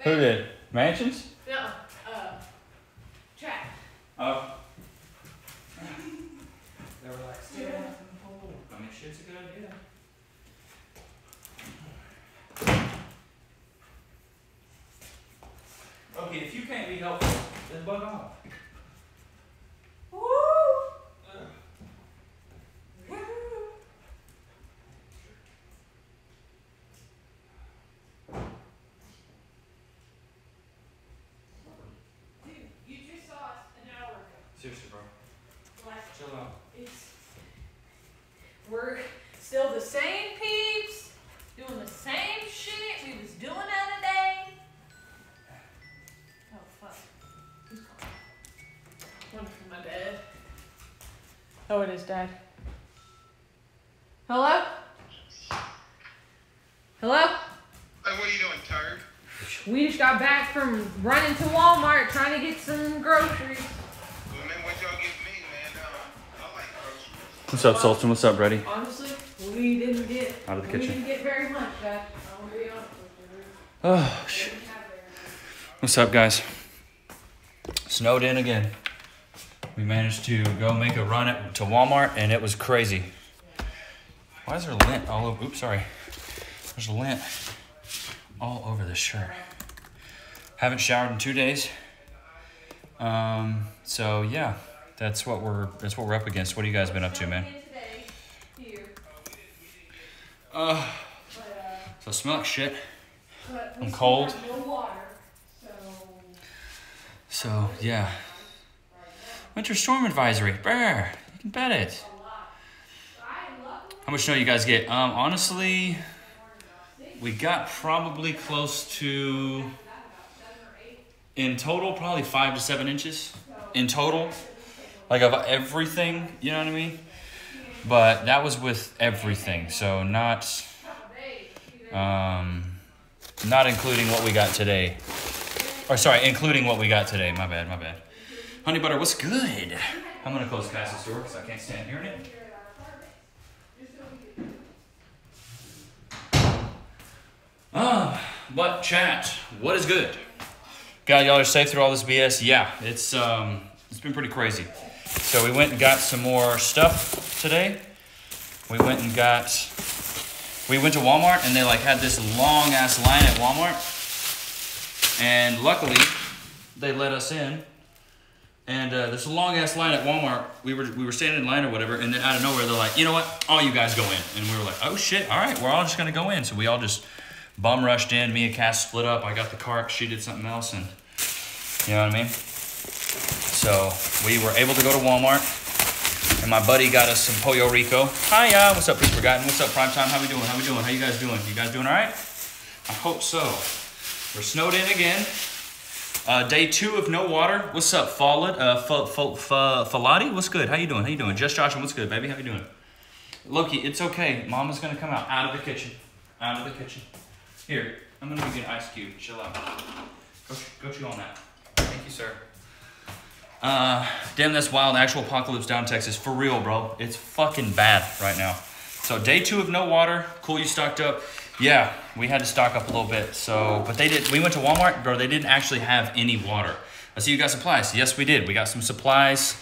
Who did? Mansions? No, uh, track. Oh. They were like, stay away from the pool. I mean, shit's a good idea. Okay, if you can't be helpful, then bug off. Woo! Woo! Dude, you just saw us an hour ago. Seriously, bro. Like, Chill out. it's. We're still the same peeps, doing the same shit we was doing the other day. Oh, fuck. Who's calling? Wonder if my dad. Oh, it is dad. Hello? Hello? Hey, what are you doing, tired? We just got back from running to Walmart trying to get some groceries. Well, man, what y'all give me, man? Uh, I like groceries. What's up, Sultan? What's up, Brady? Honestly, we didn't get Out of the we kitchen. didn't get very much, Dad. I'm gonna be honest with you. Oh, shit. didn't have very much. What's up, guys? Snowed in again. We managed to go make a run at, to Walmart, and it was crazy. Why is there lint all over? Oops, sorry. There's lint all over this shirt. Haven't showered in two days. Um, so yeah, that's what we're that's what we're up against. What have you guys been up to, man? Snowed in today, here, Uh, so I smell like shit. I'm cold. have No water, so So yeah. Winter storm advisory. Brr, you can bet it. How much snow you guys get? Um, honestly, we got probably close to, in total, probably five to seven inches. In total, like of everything, you know what I mean? But that was with everything, so not, um, not including what we got today. Or sorry, including what we got today. My bad, my bad. Honey butter, what's good? I'm gonna close Cassie's door because I can't stand hearing it. Ah, but chat, what is good? God, y'all are safe through all this BS. Yeah, it's um, it's been pretty crazy. So we went and got some more stuff today. We went and got, we went to Walmart and they like had this long ass line at Walmart, and luckily, they let us in. And uh, there's a long ass line at Walmart. We were we were standing in line or whatever, and then out of nowhere they're like, you know what? All you guys go in, and we were like, oh shit, all right, we're all just gonna go in. So we all just bum rushed in. Me and Cass split up. I got the cart. She did something else, and you know what I mean. So we were able to go to Walmart, and my buddy got us some Pollo Rico. Hiya, what's up, Peace Forgotten? What's up, Prime Time? How we doing? How we doing? How you guys doing? You guys doing all right? I hope so. We're snowed in again. Uh, day two of no water. What's up? Uh, Falati? What's good? How you doing? How you doing? Just Joshua, what's good, baby? How you doing? Loki, it's okay. Mama's gonna come out out of the kitchen. Out of the kitchen. Here, I'm gonna give you an ice cube. Chill out. Go, go chew on that. Thank you, sir. Uh, damn, that's wild. Actual apocalypse down in Texas. For real, bro. It's fucking bad right now. So day two of no water. Cool, you stocked up. Yeah, we had to stock up a little bit. So, but they did. We went to Walmart, bro. They didn't actually have any water. I see you got supplies. Yes, we did. We got some supplies.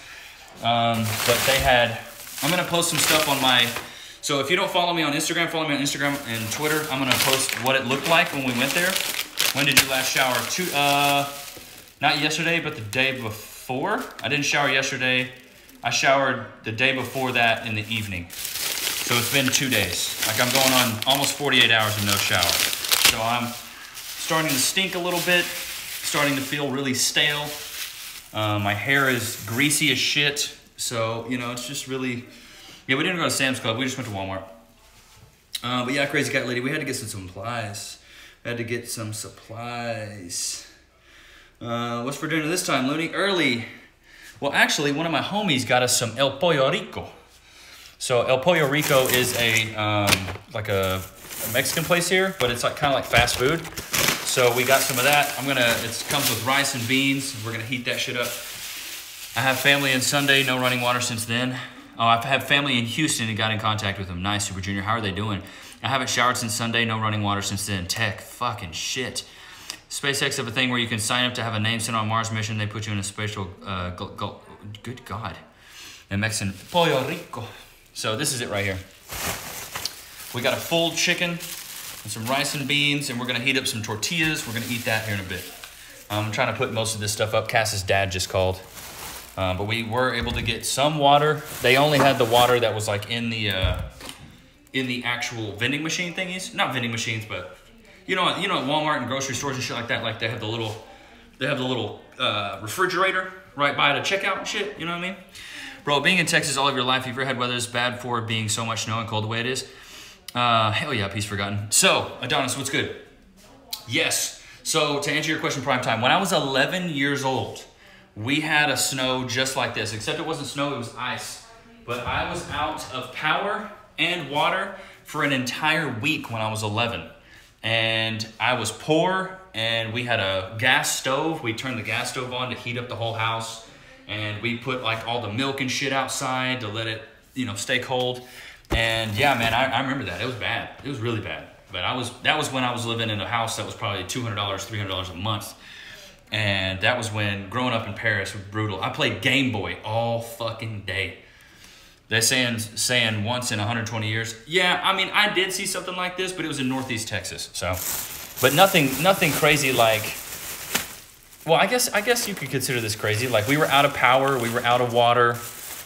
Um, but they had. I'm gonna post some stuff on my. So if you don't follow me on Instagram, follow me on Instagram and Twitter. I'm gonna post what it looked like when we went there. When did you last shower? Two. Uh, not yesterday, but the day before. I didn't shower yesterday. I showered the day before that in the evening. So it's been two days. Like I'm going on almost 48 hours of no shower. So I'm starting to stink a little bit, starting to feel really stale. Uh, my hair is greasy as shit. So, you know, it's just really. Yeah, we didn't go to Sam's Club. We just went to Walmart. Uh, but yeah, Crazy Cat Lady, we had to get some supplies. We had to get some supplies. Uh, what's for dinner this time, Looney? Early. Well, actually, one of my homies got us some El Pollo Rico. So El Pollo Rico is a um, like a, a Mexican place here, but it's like kind of like fast food. So we got some of that. I'm gonna. It comes with rice and beans. We're gonna heat that shit up. I have family in Sunday. No running water since then. Oh, I've had family in Houston and got in contact with them. Nice, Super Junior. How are they doing? I haven't showered since Sunday. No running water since then. Tech, fucking shit. SpaceX have a thing where you can sign up to have a name sent on Mars mission. They put you in a spatial. Uh, go, go, good God, in Mexican Puerto Rico. So this is it right here. We got a full chicken and some rice and beans, and we're gonna heat up some tortillas. We're gonna eat that here in a bit. I'm trying to put most of this stuff up. Cass's dad just called. Uh, but we were able to get some water. They only had the water that was like in the uh, in the actual vending machine thingies. Not vending machines, but you know, you know, Walmart and grocery stores and shit like that. Like they have the little, they have the little uh, refrigerator right by the checkout and shit. You know what I mean? Bro, being in Texas all of your life, you've ever had weather as bad for being so much snow and cold the way it is? Uh, hell yeah, peace forgotten. So, Adonis, what's good? Yes. So to answer your question, prime time. When I was 11 years old, we had a snow just like this, except it wasn't snow, it was ice. But I was out of power and water for an entire week when I was 11. And I was poor, and we had a gas stove. We turned the gas stove on to heat up the whole house. And we put like all the milk and shit outside to let it, you know, stay cold. And yeah, man, I, I remember that. It was bad. It was really bad. But I was that was when I was living in a house that was probably two hundred dollars, three hundred dollars a month, and that was when growing up in Paris was brutal. I played Game Boy all fucking day. They're saying saying once in 120 years. Yeah, I mean I did see something like this, but it was in Northeast Texas. So, but nothing nothing crazy like. Well, I guess I guess you could consider this crazy. Like we were out of power, we were out of water,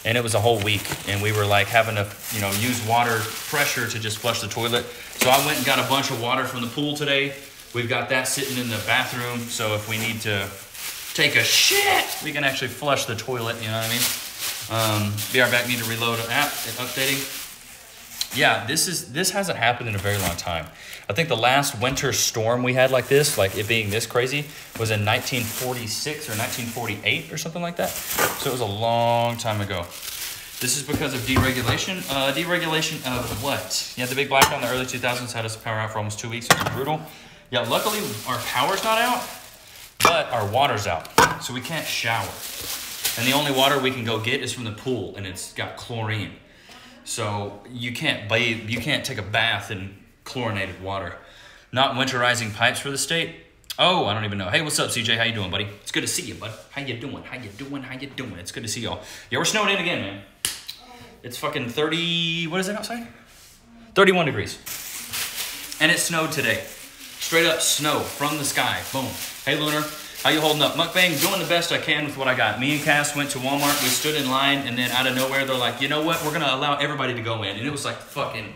and it was a whole week, and we were like having to you know use water pressure to just flush the toilet. So I went and got a bunch of water from the pool today. We've got that sitting in the bathroom, so if we need to take a shit, we can actually flush the toilet. You know what I mean? Um, right back. Need to reload an app and updating. Yeah, this is this hasn't happened in a very long time. I think the last winter storm we had like this, like it being this crazy, was in 1946 or 1948 or something like that. So it was a long time ago. This is because of deregulation. Uh, deregulation of what? Yeah, the big blackout in the early 2000s had us power out for almost two weeks. It was brutal. Yeah, luckily our power's not out, but our water's out, so we can't shower. And the only water we can go get is from the pool, and it's got chlorine. So you can't bathe, you can't take a bath in chlorinated water. Not winterizing pipes for the state. Oh, I don't even know. Hey, what's up, CJ? How you doing, buddy? It's good to see you, bud. How you doing? How you doing? How you doing? It's good to see y'all. Yeah, we're snowing in again, man. It's fucking 30, what is it outside? 31 degrees. And it snowed today. Straight up snow from the sky. Boom. Hey, Loonar. How you holding up? Mukbang, doing the best I can with what I got. Me and Cass went to Walmart. We stood in line, and then out of nowhere, they're like, you know what? We're going to allow everybody to go in. And it was like fucking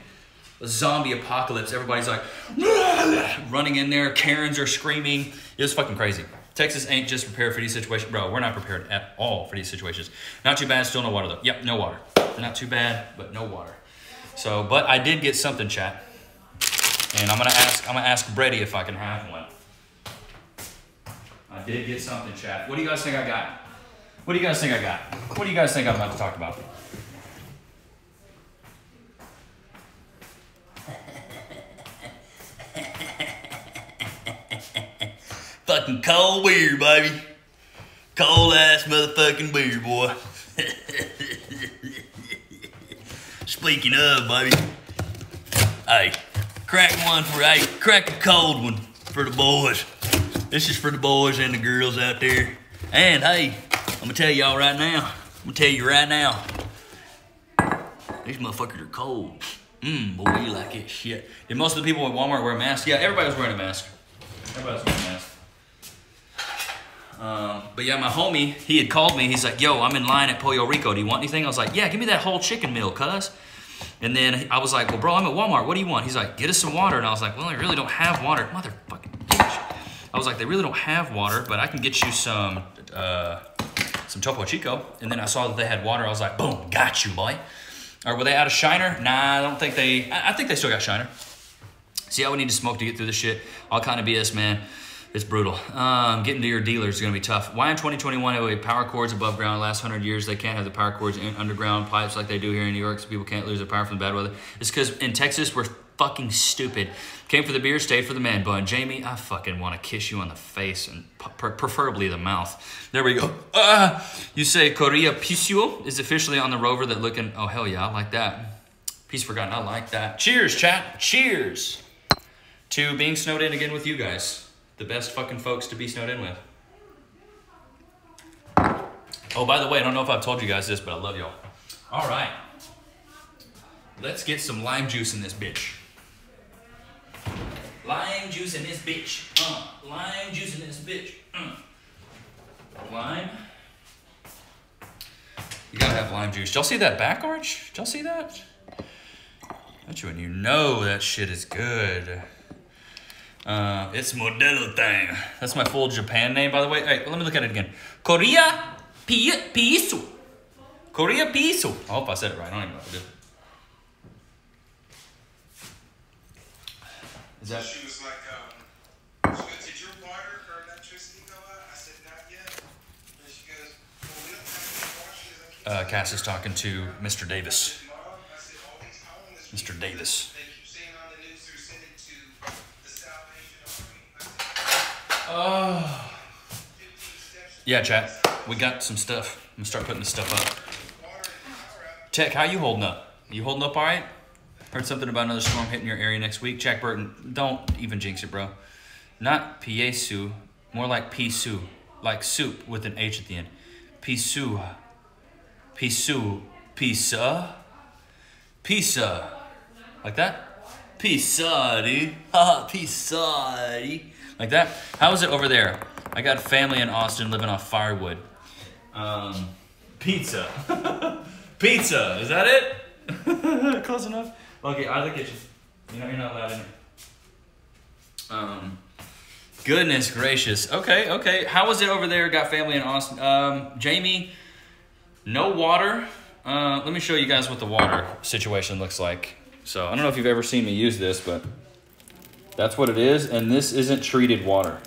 a zombie apocalypse. Everybody's like running in there. Karens are screaming. It was fucking crazy. Texas ain't just prepared for these situations. Bro, we're not prepared at all for these situations. Not too bad. Still no water, though. Yep, no water. Not too bad, but no water. So, but I did get something, chat. And I'm gonna ask. I'm gonna ask Brady if I can have one. I did get something, chat. What do you guys think I got? What do you guys think I got? What do you guys think I'm about to talk about? Fucking cold beer, baby. Cold ass motherfucking beer, boy. Speaking of, baby. Hey, crack one for hey, crack a cold one for the boys. This is for the boys and the girls out there. And hey, I'm gonna tell y'all right now. I'm gonna tell you right now. These motherfuckers are cold. Mmm, boy, you like it shit. Did most of the people at Walmart wear masks? Yeah, everybody was wearing a mask. Everybody was wearing a mask. Um, but yeah, my homie, he had called me. He's like, "Yo, I'm in line at Pollo Rico. Do you want anything?" I was like, "Yeah, give me that whole chicken meal, cuz." And then I was like, "Well, bro, I'm at Walmart. What do you want?" He's like, "Get us some water." And I was like, "Well, I really don't have water, motherfucking bitch." I was like, "They really don't have water, but I can get you some uh, some Topo Chico." And then I saw that they had water. I was like, "Boom, got you, boy." Or were they out of Shiner? Nah, I don't think they. I, I think they still got Shiner. See how we need to smoke to get through this shit. All kind of BS, man. It's brutal. Um, getting to your dealers is going to be tough. Why in 2021 have we power cords above ground? Last hundred years they can't have the power cords in underground pipes like they do here in New York, so people can't lose their power from the bad weather. It's because in Texas we're fucking stupid. Came for the beer, stayed for the man bun. Jamie, I fucking want to kiss you on the face and preferably the mouth. There we go. Uh, you say Korea Pisio is officially on the rover that looking. Oh hell yeah, I like that. Peace forgotten. I like that. Cheers, chat. Cheers to being snowed in again with you guys. the best fucking folks to be snowed in with. Oh, by the way, I don't know if I've told you guys this, but I love y'all. All right. Let's get some lime juice in this bitch. Lime juice in this bitch. Uh, lime juice in this bitch. Uh. Lime. You gotta have lime juice. Y'all see that back arch? Y'all see that? That's when you know that shit is good. Uh, it's Modelo thing. That's my full Japan name, by the way. Hey, let me look at it again. Korea Pi- Pisu. Korea Pisu. I hope I said it right. I don't even know if I did. Is that? She was like, um, she goes, did your water or electricity go out? I said, not yet. And she goes, well, we don't have any water. She goes, I keep Uh, Cass is talking to Mr. Davis. tomorrow. I said, all these Mr. Davis. They keep saying on the news they're sending to the Salvation Army. I said, Oh. Yeah, chat. We got some stuff. I'm gonna start putting this stuff up. Water and power out. Tech, how you holding up? You holding up all right? Heard something about another storm hitting your area next week. Jack Burton, don't even jinx it, bro. Not piesu, more like pisu, like soup with an H at the end. Pisu, pisu, pizza, pizza, like that. Pizza, dude. Ha, pizza. Like that. How is it over there? I got family in Austin living off firewood. Um, pizza. pizza. Is that it? Close enough. Okay, out of the kitchen. You know you're not allowed in here. Um, goodness gracious. Okay, okay. How was it over there? Got family in Austin. Um, Jamie, no water. Uh, let me show you guys what the water situation looks like. So I don't know if you've ever seen me use this, but that's what it is. And this isn't treated water.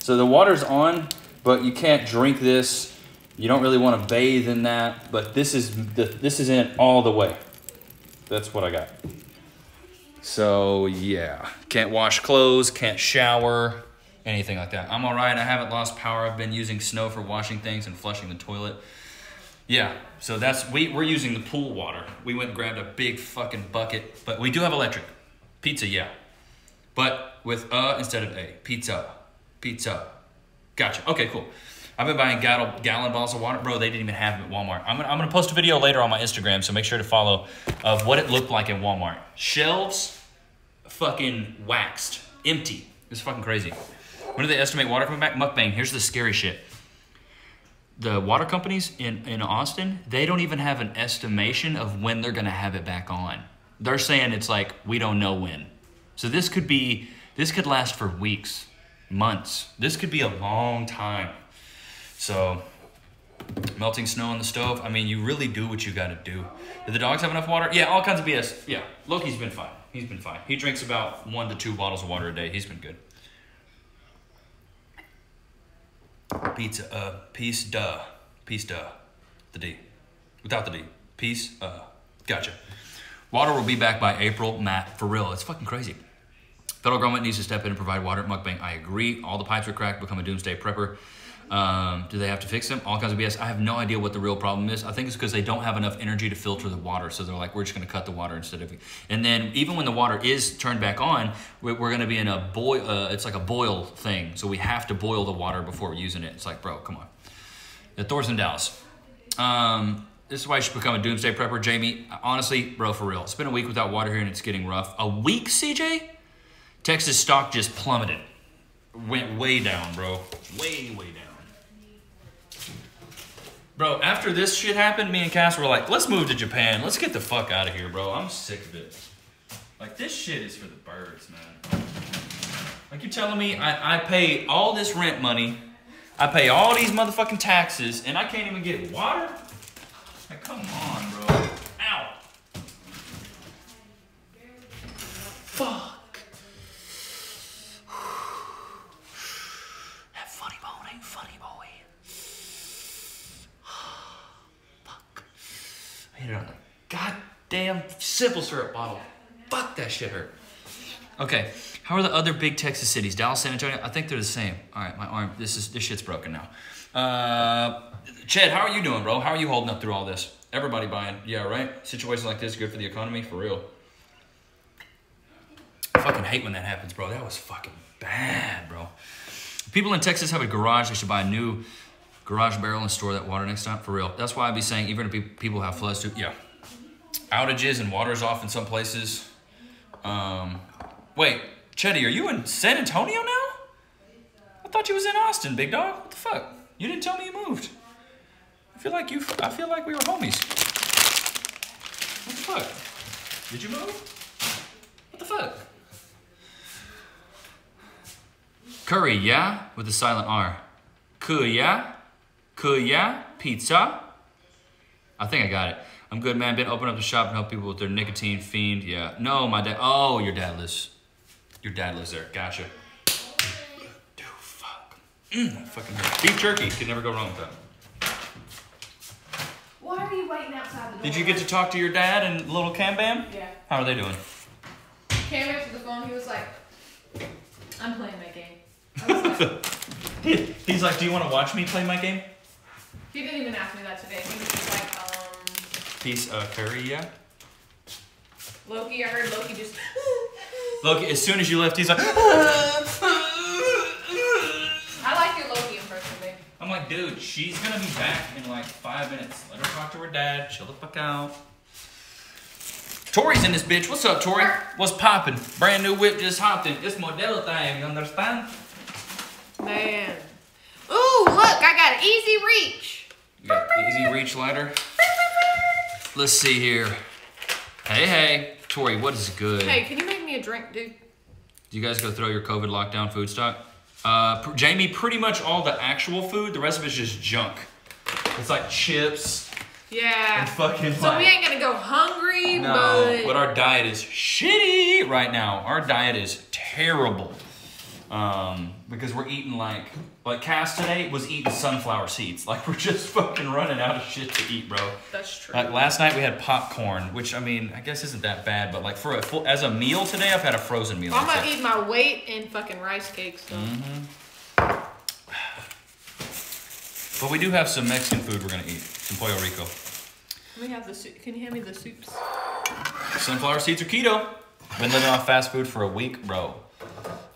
So the water's on, but you can't drink this. You don't really want to bathe in that, but this is the, this is in all the way. That's what I got. So yeah, can't wash clothes, can't shower, anything like that. I'm all right. I haven't lost power. I've been using snow for washing things and flushing the toilet. Yeah, so that's we we're using the pool water. We went and grabbed a big fucking bucket, but we do have electric. Pizza, yeah, but with uh instead of a pizza, pizza. Gotcha. Okay, cool. I've been buying gallon, gallon bottles of water, bro. They didn't even have them at Walmart. I'm gonna, I'm gonna post a video later on my Instagram, so make sure to follow of what it looked like in Walmart. Shelves, fucking waxed, empty. It's fucking crazy. When do they estimate water coming back? Mukbang. Here's the scary shit. The water companies in, in Austin, they don't even have an estimation of when they're gonna have it back on. They're saying it's like we don't know when. So this could be this could last for weeks, months. This could be a long time. So melting snow on the stove. I mean, you really do what you got to do. Did the dogs have enough water? Yeah, all kinds of BS. Yeah, Loki's been fine. He's been fine. He drinks about one to two bottles of water a day. He's been good. Pizza, uh, peace, duh, peace, duh, the D, without the D, peace, uh, gotcha. Water will be back by April, Matt. For real, it's fucking crazy. Federal government needs to step in and provide water at Mukbang. I agree. All the pipes are cracked. Become a doomsday prepper. Um, do they have to fix them? All kinds of BS. I have no idea what the real problem is. I think it's because they don't have enough energy to filter the water. So they're like, we're just going to cut the water instead of. And then even when the water is turned back on, we're, going to be in a boil. Uh, it's like a boil thing. So we have to boil the water before using it. It's like, bro, come on. The Thor's in Dallas. Um, this is why you should become a doomsday prepper, Jamie. Honestly, bro, for real. It's been a week without water here and it's getting rough. A week, CJ? Texas stock just plummeted. Went way down, bro. Way, way down. Bro, after this shit happened, me and Cass were like, let's move to Japan. Let's get the fuck out of here, bro. I'm sick of it. Like, this shit is for the birds, man. Like, you're telling me I, I pay all this rent money, I pay all these motherfucking taxes, and I can't even get water? Like, come on, bro. Ow. Fuck. That funny bone ain't funny, boy. Fuck. I hit it on the goddamn simple syrup bottle. Fuck, that shit hurt. Okay, how are the other big Texas cities? Dallas, San Antonio? I think they're the same. All right, my arm. This is this shit's broken now. Uh, Chad, how are you doing, bro? How are you holding up through all this? Everybody buying, yeah, right? Situations like this good for the economy, for real. I fucking hate when that happens, bro. That was fucking bad, bro. People in Texas have a garage, they should buy a new garage barrel and store that water next time. For real. That's why I'd be saying, even if people have floods too. Yeah. Outages and water's off in some places. Um, wait, Chetty, are you in San Antonio now? I thought you was in Austin, big dog. What the fuck? You didn't tell me you moved. I feel like you. I feel like we were homies. What the fuck? Did you move? What the fuck? Curry, yeah, with a silent R. Kuya, kuya, pizza. I think I got it. I'm good, man. Been open up the shop and help people with their nicotine fiend. Yeah. No, my dad. Oh, your dad lives. Your dad lives there. Gotcha. Dude, fuck. Mm, that fucking hurt. Beef jerky. Could never go wrong with that. Why are you waiting outside the door? Did you get to talk to your dad and little Cam Bam? Yeah. How are they doing? Came answered the phone. He was like, "I'm playing my game." Like, He- He's like, do you want to watch me play my game? he didn't even ask me that today. He was just like, Piece uh, curry, yeah. Loki. I heard Loki just. Look, as soon as you left, he's like, I like your Loki impression, babe. I'm like, dude, she's gonna be back in like five minutes. Let her talk to her dad. Chill the fuck out. Tori's in this bitch. What's up, Tori? What's poppin'? Brand new whip just hopped in. This Modelo thing, you understand? Man. Ooh, look, I got an easy reach. You got easy reach ladder. Let's see here. Hey, hey, Tori, what is good? Hey, can you make me a drink, dude? Do you guys go throw your COVID lockdown food stock? Uh, Jamie, pretty much all the actual food. The rest of it's just junk. It's like chips Yeah. and fucking. So like- we ain't gonna go hungry, No, but, but our diet is shitty right now. Our diet is terrible. Um, because we're eating like like Cass today was eating sunflower seeds. Like we're just fucking running out of shit to eat, bro. that's true. Like last night we had popcorn, which I mean I guess isn't that bad, but like for a full as a meal today, I've had a frozen meal. I'm gonna eat my weight in fucking rice cakes, though. Mm-hmm. But we do have some Mexican food we're gonna eat. Some pollo rico. Let me have the soup. Can you hand me the soups? Sunflower seeds are keto. Been living off fast food for a week, bro.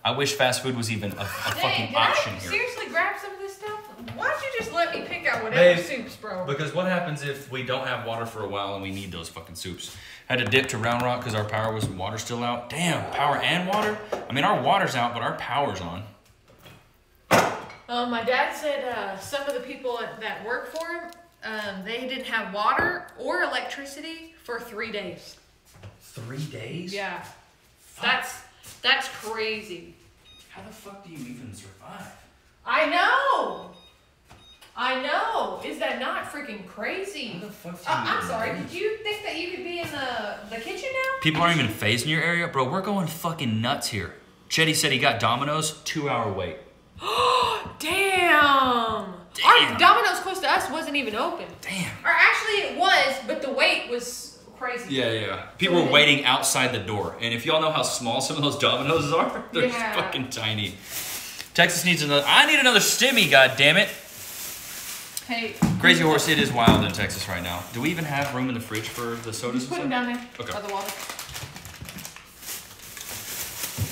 I wish fast food was even a, a fucking did option I here. seriously grab some of this stuff? Why don't you just let me pick out whatever Babe. soups, bro? Because what happens if we don't have water for a while and we need those fucking soups? Had to dip to Round Rock because our power was water still out. Damn, power and water. I mean, our water's out, but our power's on. Um, my dad said uh, some of the people that work for him, um, they didn't have water or electricity for three days. Three days? Yeah, that's that's crazy. How the fuck do you even survive? I know. I know. Is that not freaking crazy? How the fuck do you Uh, I'm sorry. do Did you think that you could be in the the kitchen now? People aren't even phased in your area, bro. We're going fucking nuts here. Chetty said he got Domino's, two hour wait. Damn. Damn. Our Domino's close to us wasn't even open. Damn. Or actually, it was, but the wait was crazy. Yeah, yeah. People were waiting outside the door, and if y'all know how small some of those Domino's are, they're Yeah. fucking tiny. Texas needs another. I need another stimmy. God damn it. Hey. Crazy horse, it is wild in Texas right now. Do we even have room in the fridge for the sodas? Just put them down there Okay. by the water.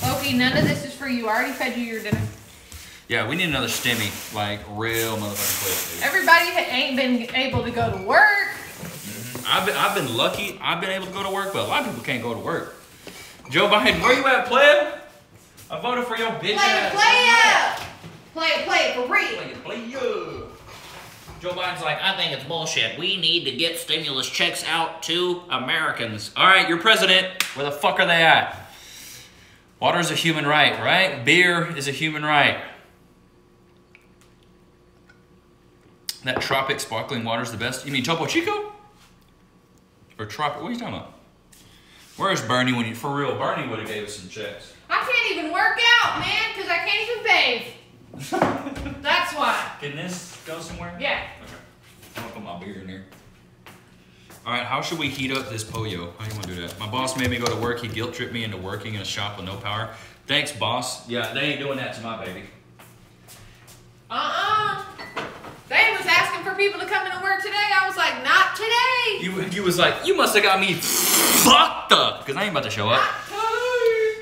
Loki, none of this is for you. I already fed you your dinner. Yeah, we need another stimmy, like real motherfucking quick. dude. Everybody ain't been able to go to work. I've been, I've been lucky. I've been able to go to work, but a lot of people can't go to work. Joe Biden, where you at, pleb? I voted for your bitch Play ass. play it. Play it, play it for real. Play it, play it. Joe Biden's like, I think it's bullshit. We need to get stimulus checks out to Americans. All right, you're president. Where the fuck are they at? Water is a human right, right? Beer is a human right. That tropic sparkling water is the best. You mean Topo Chico? Or tropic? What are you talking about? Where's Bernie when you, for real, Bernie would have gave us some checks. I can't even work out, man, because I can't even bathe. That's why. Can this go somewhere? Yeah. Okay. I'm gonna put my beer in there. All right, how should we heat up this pollo? How do you want to do that? My boss made me go to work. He guilt tripped me into working in a shop with no power. Thanks, boss. Yeah, they ain't doing that to my baby. Uh-uh. They was asking for people to come into work today. I was like, not today. You, you was like, you must have got me fucked up because I ain't about to show up. Not today.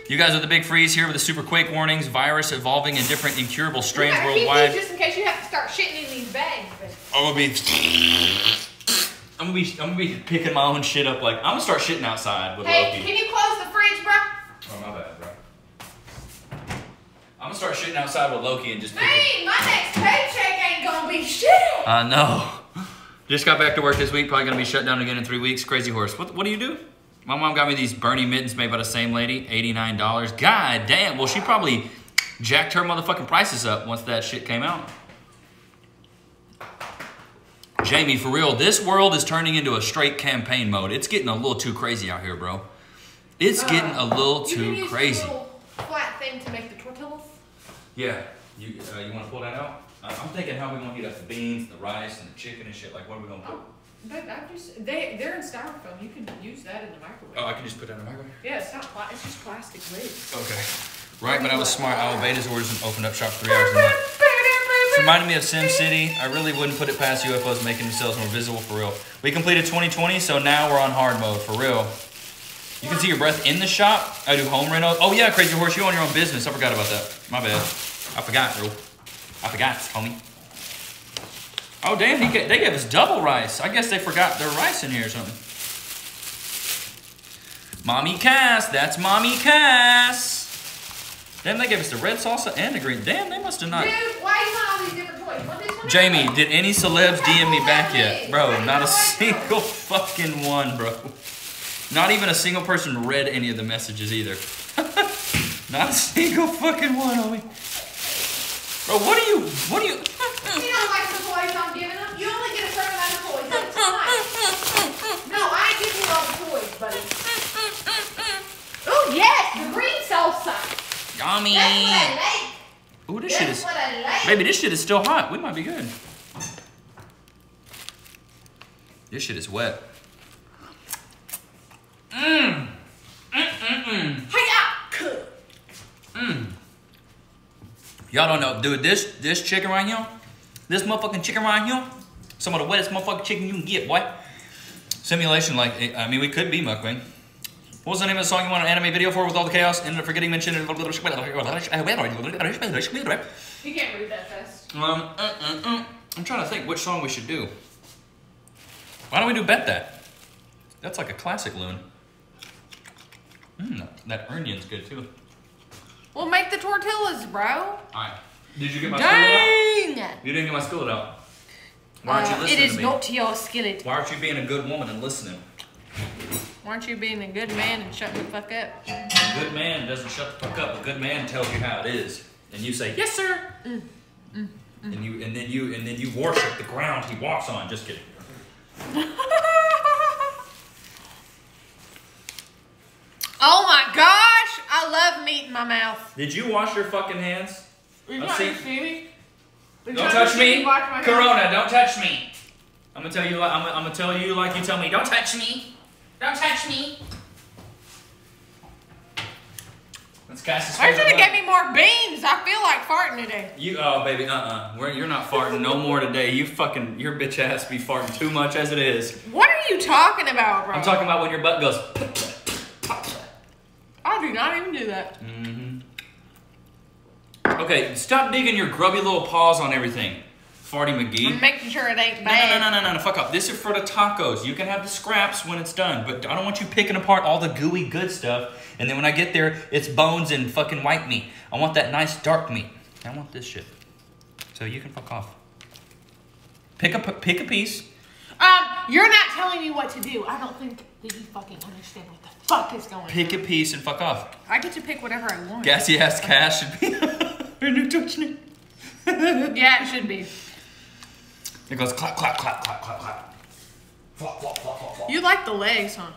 You guys with the big freeze here with the super quake warnings, virus evolving in different incurable strains worldwide. just in case you have to start shitting in these bags. I'm gonna be. I'm gonna be. I'm gonna be picking my own shit up. Like I'm gonna start shitting outside with hey, Loki. can you close the fridge, bro? Oh my bad, bro. I'm gonna start shitting outside with Loki and just. Man, my next paycheck gonna be shit. I know. Just got back to work this week. Probably gonna be shut down again in three weeks. Crazy horse. What What do you do? My mom got me these Bernie mittens made by the same lady. Eighty nine dollars. God damn. Well, she probably jacked her motherfucking prices up once that shit came out. Jamie, for real, this world is turning into a straight campaign mode. It's getting a little too crazy out here, bro. It's getting a little too crazy. flat thing to make the tortillas. Yeah. You uh, you want to pull that out? I- I'm thinking how we gonna heat up the beans, the rice, and the chicken and shit. Like, what are we gonna put? Oh, but I just they they're in styrofoam. You can use that in the microwave. Oh, I can just put that in the microwave. Yeah, it's not. Pla- it's just plastic lids. Okay. Right, but I was smart. I obeyed his orders and opened up shop three hours a month. It's reminding me of Sim City. I really wouldn't put it past UFOs making themselves more visible for real. We completed 2020, so now we're on hard mode for real. You can see your breath in the shop. I do home rentals. Oh yeah, Crazy Horse, you own your own business. I forgot about that. My bad. I forgot, bro. I forgot, homie. Oh damn, he they gave us double rice. I guess they forgot their rice in here or something. Mommy Cass, that's Mommy Cass. Damn, they gave us the red salsa and the green. Damn, they must have not. Dude, why you want all these different toys? Want this one? Jamie, did any celebs DM me back yet? Bro, not a single fucking one, bro. Not even a single person read any of the messages either. not a single fucking one, homie. Bro, what are you, what are you? You don't like the toys I'm giving them? You only get a certain amount of toys at a. No, I ain't giving you all the toys, buddy. Oh yes, the green salsa. Yummy. That's what I like. Ooh, this shit is, what I like. baby, this shit is still hot. We might be good. This shit is wet. Mmm. Mm, mm, mm. Hiya! Mmm. Y'all don't know, dude. This this chicken right here, this motherfucking chicken right here, some of the wettest motherfucking chicken you can get, boy. Simulation, like eh, I mean, we could be mukbang. What was the name of the song you want an anime video for with all the chaos? Ended up forgetting mention. Um, You can't read that fast. uh, uh, uh. I'm trying to think which song we should do. Why don't we do bet that? That's like a classic loon. Mmm, that onion's good too. Well, make the tortillas, bro. Alright. Did you get my skillet out? Dang! You didn't get my skillet out. Why aren't you Uh, listening it is not your skillet. Why aren't you being a good woman and listening? Why aren't you being a good man and shutting the fuck up? A good man doesn't shut the fuck up. A good man tells you how it is, and you say yes, sir. And you and then you and then you worship the ground he walks on. Just kidding. Oh my gosh! I love meat in my mouth. Did you wash your fucking hands? You I've trying seen- to see me? Don't trying touch me, wash hands? Corona. Don't touch me. I'm gonna tell you. Like, I'm, I'm gonna tell you like you tell me. Don't touch me. Don't touch me. Let's cast this. I should have gave me more beans. I feel like farting today. You oh baby, uh uh-uh. uh. You're not farting no more today. You fucking your bitch ass be farting too much as it is. What are you talking about, bro? I'm talking about when your butt goes. I do not even do that. Mm-hmm. Okay, stop digging your grubby little paws on everything, Farty I'm McGee. making sure it ain't No, no, no, no, no, no, fuck off. This is for the tacos. You can have the scraps when it's done, but I don't want you picking apart all the gooey good stuff. And then when I get there, it's bones and fucking white meat. I want that nice dark meat. I want this shit. So you can fuck off. Pick a pick a piece. Um, you're not telling me what to do. I don't think that you fucking understand what the fuck is going on. Pick a piece and fuck off. I get to pick whatever I want. Gassy ass cash should be. and you touch. Yeah, it should be. It goes clap, clap, clap, clap, clap, clap. Flop, flop, flop, flop, flop. You like the legs, huh?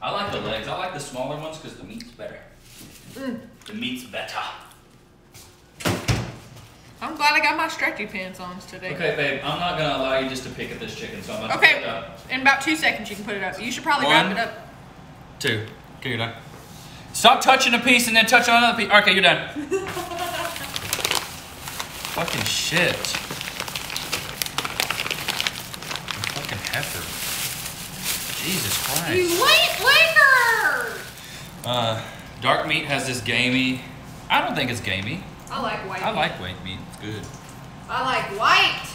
I like the legs. I like the smaller ones because the meat's better. Mm. The meat's better. I'm glad I got my stretchy pants on today. Okay, babe, I'm not gonna allow you just to pick at this chicken, so I'm about to Okay, put it up. in about two seconds you can put it up. You should probably One. wrap it up. Two. Okay, you're done. Stop touching a piece and then touch on another piece. Okay, you're done. Fucking shit. Fucking heifer. Jesus Christ. You Christ. late liquor! Uh, Dark meat has this gamey. I don't think it's gamey. I like white. I meat. like white meat. It's good. I like white.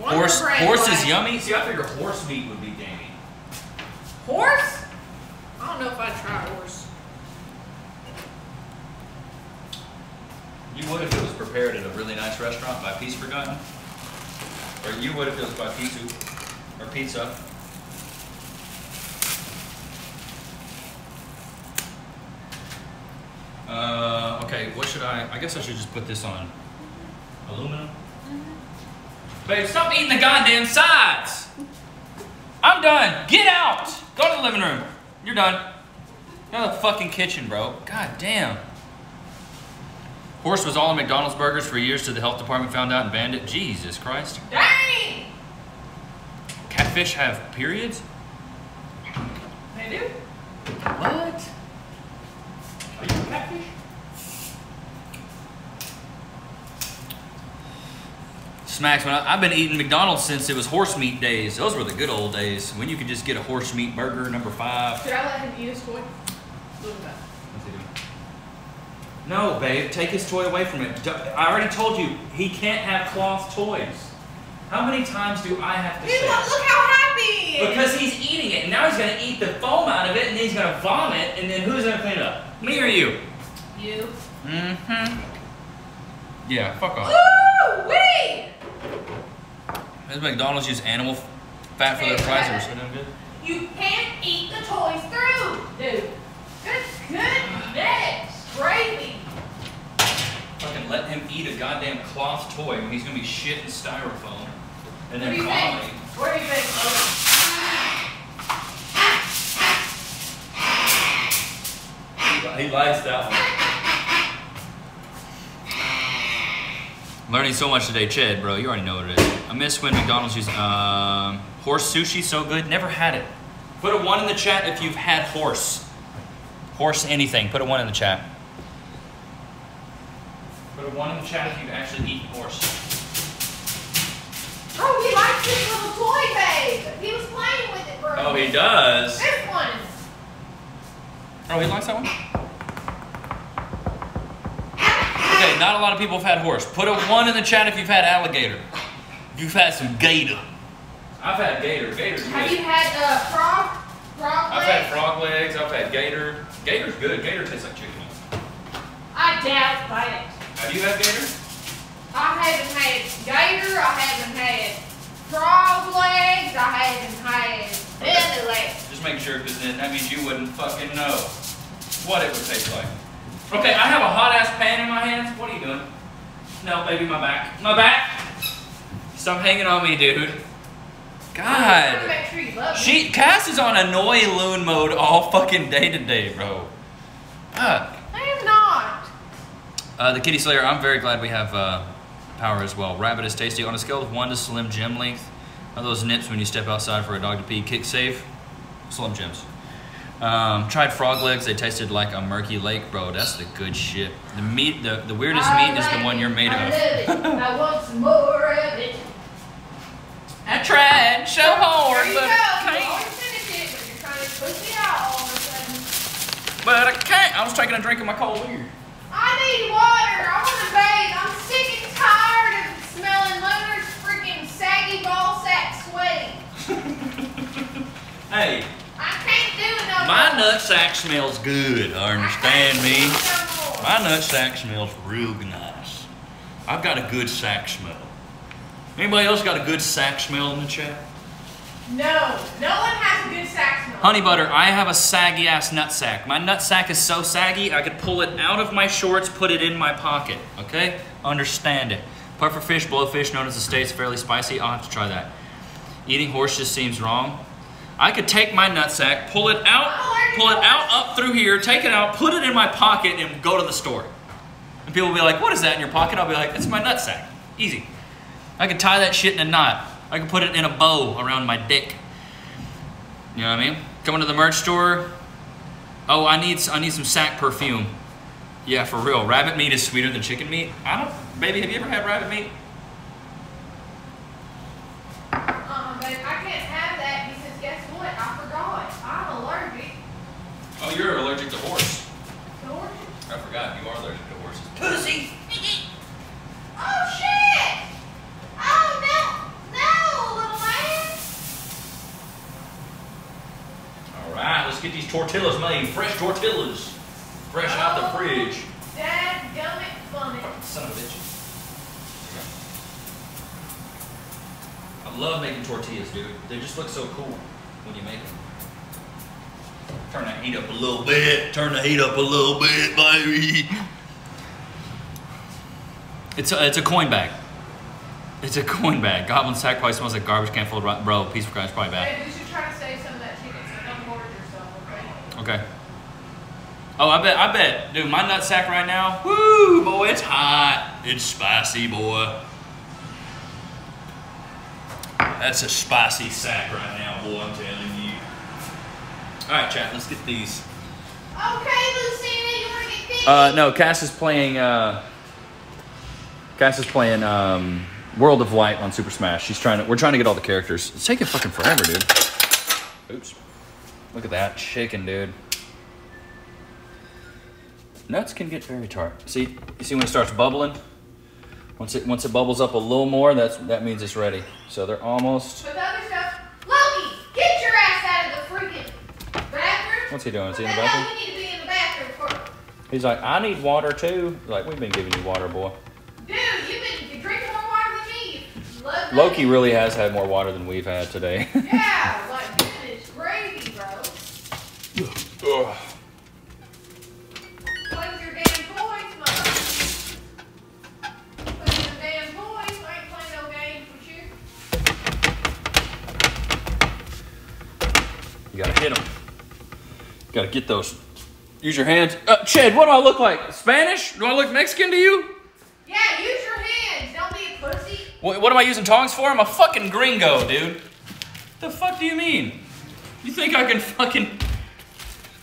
Wonder Horse, Bread horse is yummy. See, I figure horse meat would be gamey. Horse? I don't know if I'd try horse. You would if it was prepared at a really nice restaurant by Peace Forgotten, or you would if it was by Pizza or Pizza. Uh, okay, what should I? I guess I should just put this on aluminum. Babe, stop eating the goddamn sides. I'm done. Get out. Go to the living room. You're done. To the fucking kitchen, bro. God damn. Horse was all in McDonald's burgers for years till the health department found out and banned it. Jesus Christ. Dang! Catfish have periods? They do. What? Are you a catfish? Smacks, when I, I've been eating McDonald's since it was horse meat days. Those were the good old days when you could just get a horse meat burger, number five. Should I let him eat his toy? Look at that. What's he doing? No, babe, take his toy away from it. Don't- I already told you, he can't have cloth toys. How many times do I have to Dude, say? look, look how happy he. Because he's eating it, and now he's gonna eat the foam out of it, and then he's gonna vomit, and then who's gonna clean it up? Me or you? You. Mm-hmm. Yeah, fuck off. Wait! Does McDonald's use animal fat for their fries that are so good? You can't eat the toys through, dude. Good, good next. Gravy. Fucking let him eat a goddamn cloth toy when he's gonna be shit in styrofoam, and then do you think? vomiting. What do you think? He likes that one. Learning so much today, Ched, bro. You already know what it is. I miss when McDonald's used um, horse sushi. So good. Never had it. Put a one in the chat if you've had horse. Horse anything. Put a one in the chat. Put a one in the chat if you've actually eaten horse. Oh, he likes this little toy, babe. He was playing with it, bro. Oh, he does. This one. Oh, he likes that one. Okay, not a lot of people have had horse. Put a one in the chat if you've had alligator. If you've had some gator. I've had gator. Gator's good. Have good. you had uh, frog? Frog I've legs? had frog legs. I've had gator. Gator's good. Gator tastes like chicken. I doubt that. Have you had gator? I haven't had gator. I haven't had frog legs. I haven't had belly legs. Just make sure, because then that means you wouldn't fucking know what it would taste like. Okay, I have a hot ass pan in my hands. What are you doing? No, baby, my back. My back. Stop hanging on me, dude. I'm trying to God. sure you love me. She Cass is on annoy loon mode all fucking day today, bro. Fuck. I am not. Uh, the Kitty Slayer, I'm very glad we have uh, power as well. Rabbit is tasty. On a scale of 1 to Slim Jim length, are those nips when you step outside for a dog to pee kick safe? Slim Jims. Um, tried frog legs. They tasted like a murky lake, bro. That's the good shit. The meat, the, the weirdest I meat is the one you're made I of. love it. I want some more of it. I tried so hard, you but. I can't. always finish it, but you're trying to push it out all of a sudden. But I can't. I was taking a drink of my cold beer. I need water. I want to bathe. I'm sick and tired of smelling Leonard's freaking saggy ball sack sweaty. Hey, I can't do it no my nut sack smells good. I Understand me? do it no more. My nut sack smells real nice. I've got a good sack smell. Anybody else got a good sack smell in the chat? No, no one has a good sack smell. Honey butter, I have a saggy ass nut sack. My nut sack is so saggy I could pull it out of my shorts, put it in my pocket. Okay? Understand it. Pufferfish, blowfish, known as the States, fairly spicy. I'll have to try that. Eating horse just seems wrong. I could take my nut sack, pull it out, pull it out up through here, take it out, put it in my pocket, and go to the store. And people will be like, "What is that in your pocket?" I'll be like, "It's my nut sack. Easy." I could tie that shit in a knot. I could put it in a bow around my dick. You know what I mean? Coming to the merch store. Oh, I need I need some sack perfume. Yeah, for real. Rabbit meat is sweeter than chicken meat. I don't, baby. Have you ever had rabbit meat? Uh-uh, babe, I can't have that Oh, you're allergic to horse. Horse? I forgot, you are allergic to horses. Pussy! oh, shit! Oh, no! No, little man! All right, let's get these tortillas made. Fresh tortillas. Fresh oh, out the oh, fridge. Dad, gummit, vomit. Son of a bitch. I love making tortillas, dude. They just look so cool when you make them. Turn the heat up a little bit. Turn the heat up a little bit, baby. It's a, it's a coin bag. It's a coin bag. Goblin sack probably smells like garbage can full of rot- bro. Piece of crunch probably bad. Babe, we should try to save some of that chicken so don't hoard yourself, okay? Okay. Oh, I bet, I bet, dude, my nut sack right now, woo, boy, it's hot. It's spicy, boy. That's a spicy sack right now, boy, I'm telling you. All right, chat, let's get these. Okay, Lucina, you wanna get these? Uh, no, Cass is playing, uh, Cass is playing, um, World of Light on Super Smash. She's trying to, we're trying to get all the characters. It's taking fucking forever, dude. Oops. Look at that chicken, dude. Nuts can get very tart. See, you see when it starts bubbling? Once it once it bubbles up a little more, that's that means it's ready. So they're almost. With other stuff, Loki, get your ass out of the freaking bathroom. What's he doing? Is he in the bathroom? you need to be in the bathroom for? He's like, I need water too. Like we've been giving you water, boy. Dude, you've been drinking more water than me. Loki really has had more water than we've had today. Yeah, like You gotta get those. Use your hands. Uh, Chad, what do I look like? Spanish? Do I look Mexican to you? Yeah, use your hands. Don't be a pussy. What, what am I using tongs for? I'm a fucking gringo, dude. What the fuck do you mean? You think I can fucking.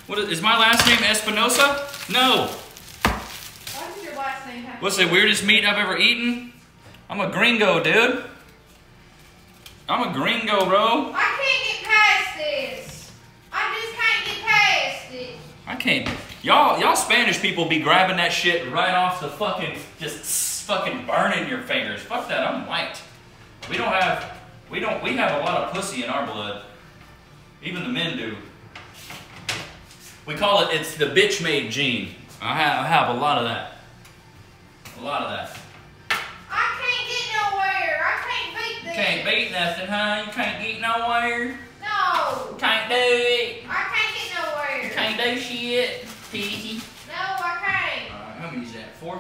What is, is my last name Espinosa? No. Why does your last name have What's the weirdest meat I've ever eaten? I'm a gringo, dude. I'm a gringo, bro. I can't get past this. I just can't get past it. I can't. Y'all, y'all Spanish people be grabbing that shit right off the fucking, just fucking burning your fingers. Fuck that. I'm white. We don't have, we don't, we have a lot of pussy in our blood. Even the men do. We call it, it's the bitch made gene. I have, I have a lot of that. A lot of that. I can't get nowhere. I can't beat You this. can't beat nothing, huh? You can't get nowhere. No. Can't do it. I can't. Can't do shit. Piggy. No, I can't. Alright, how many is that? Four?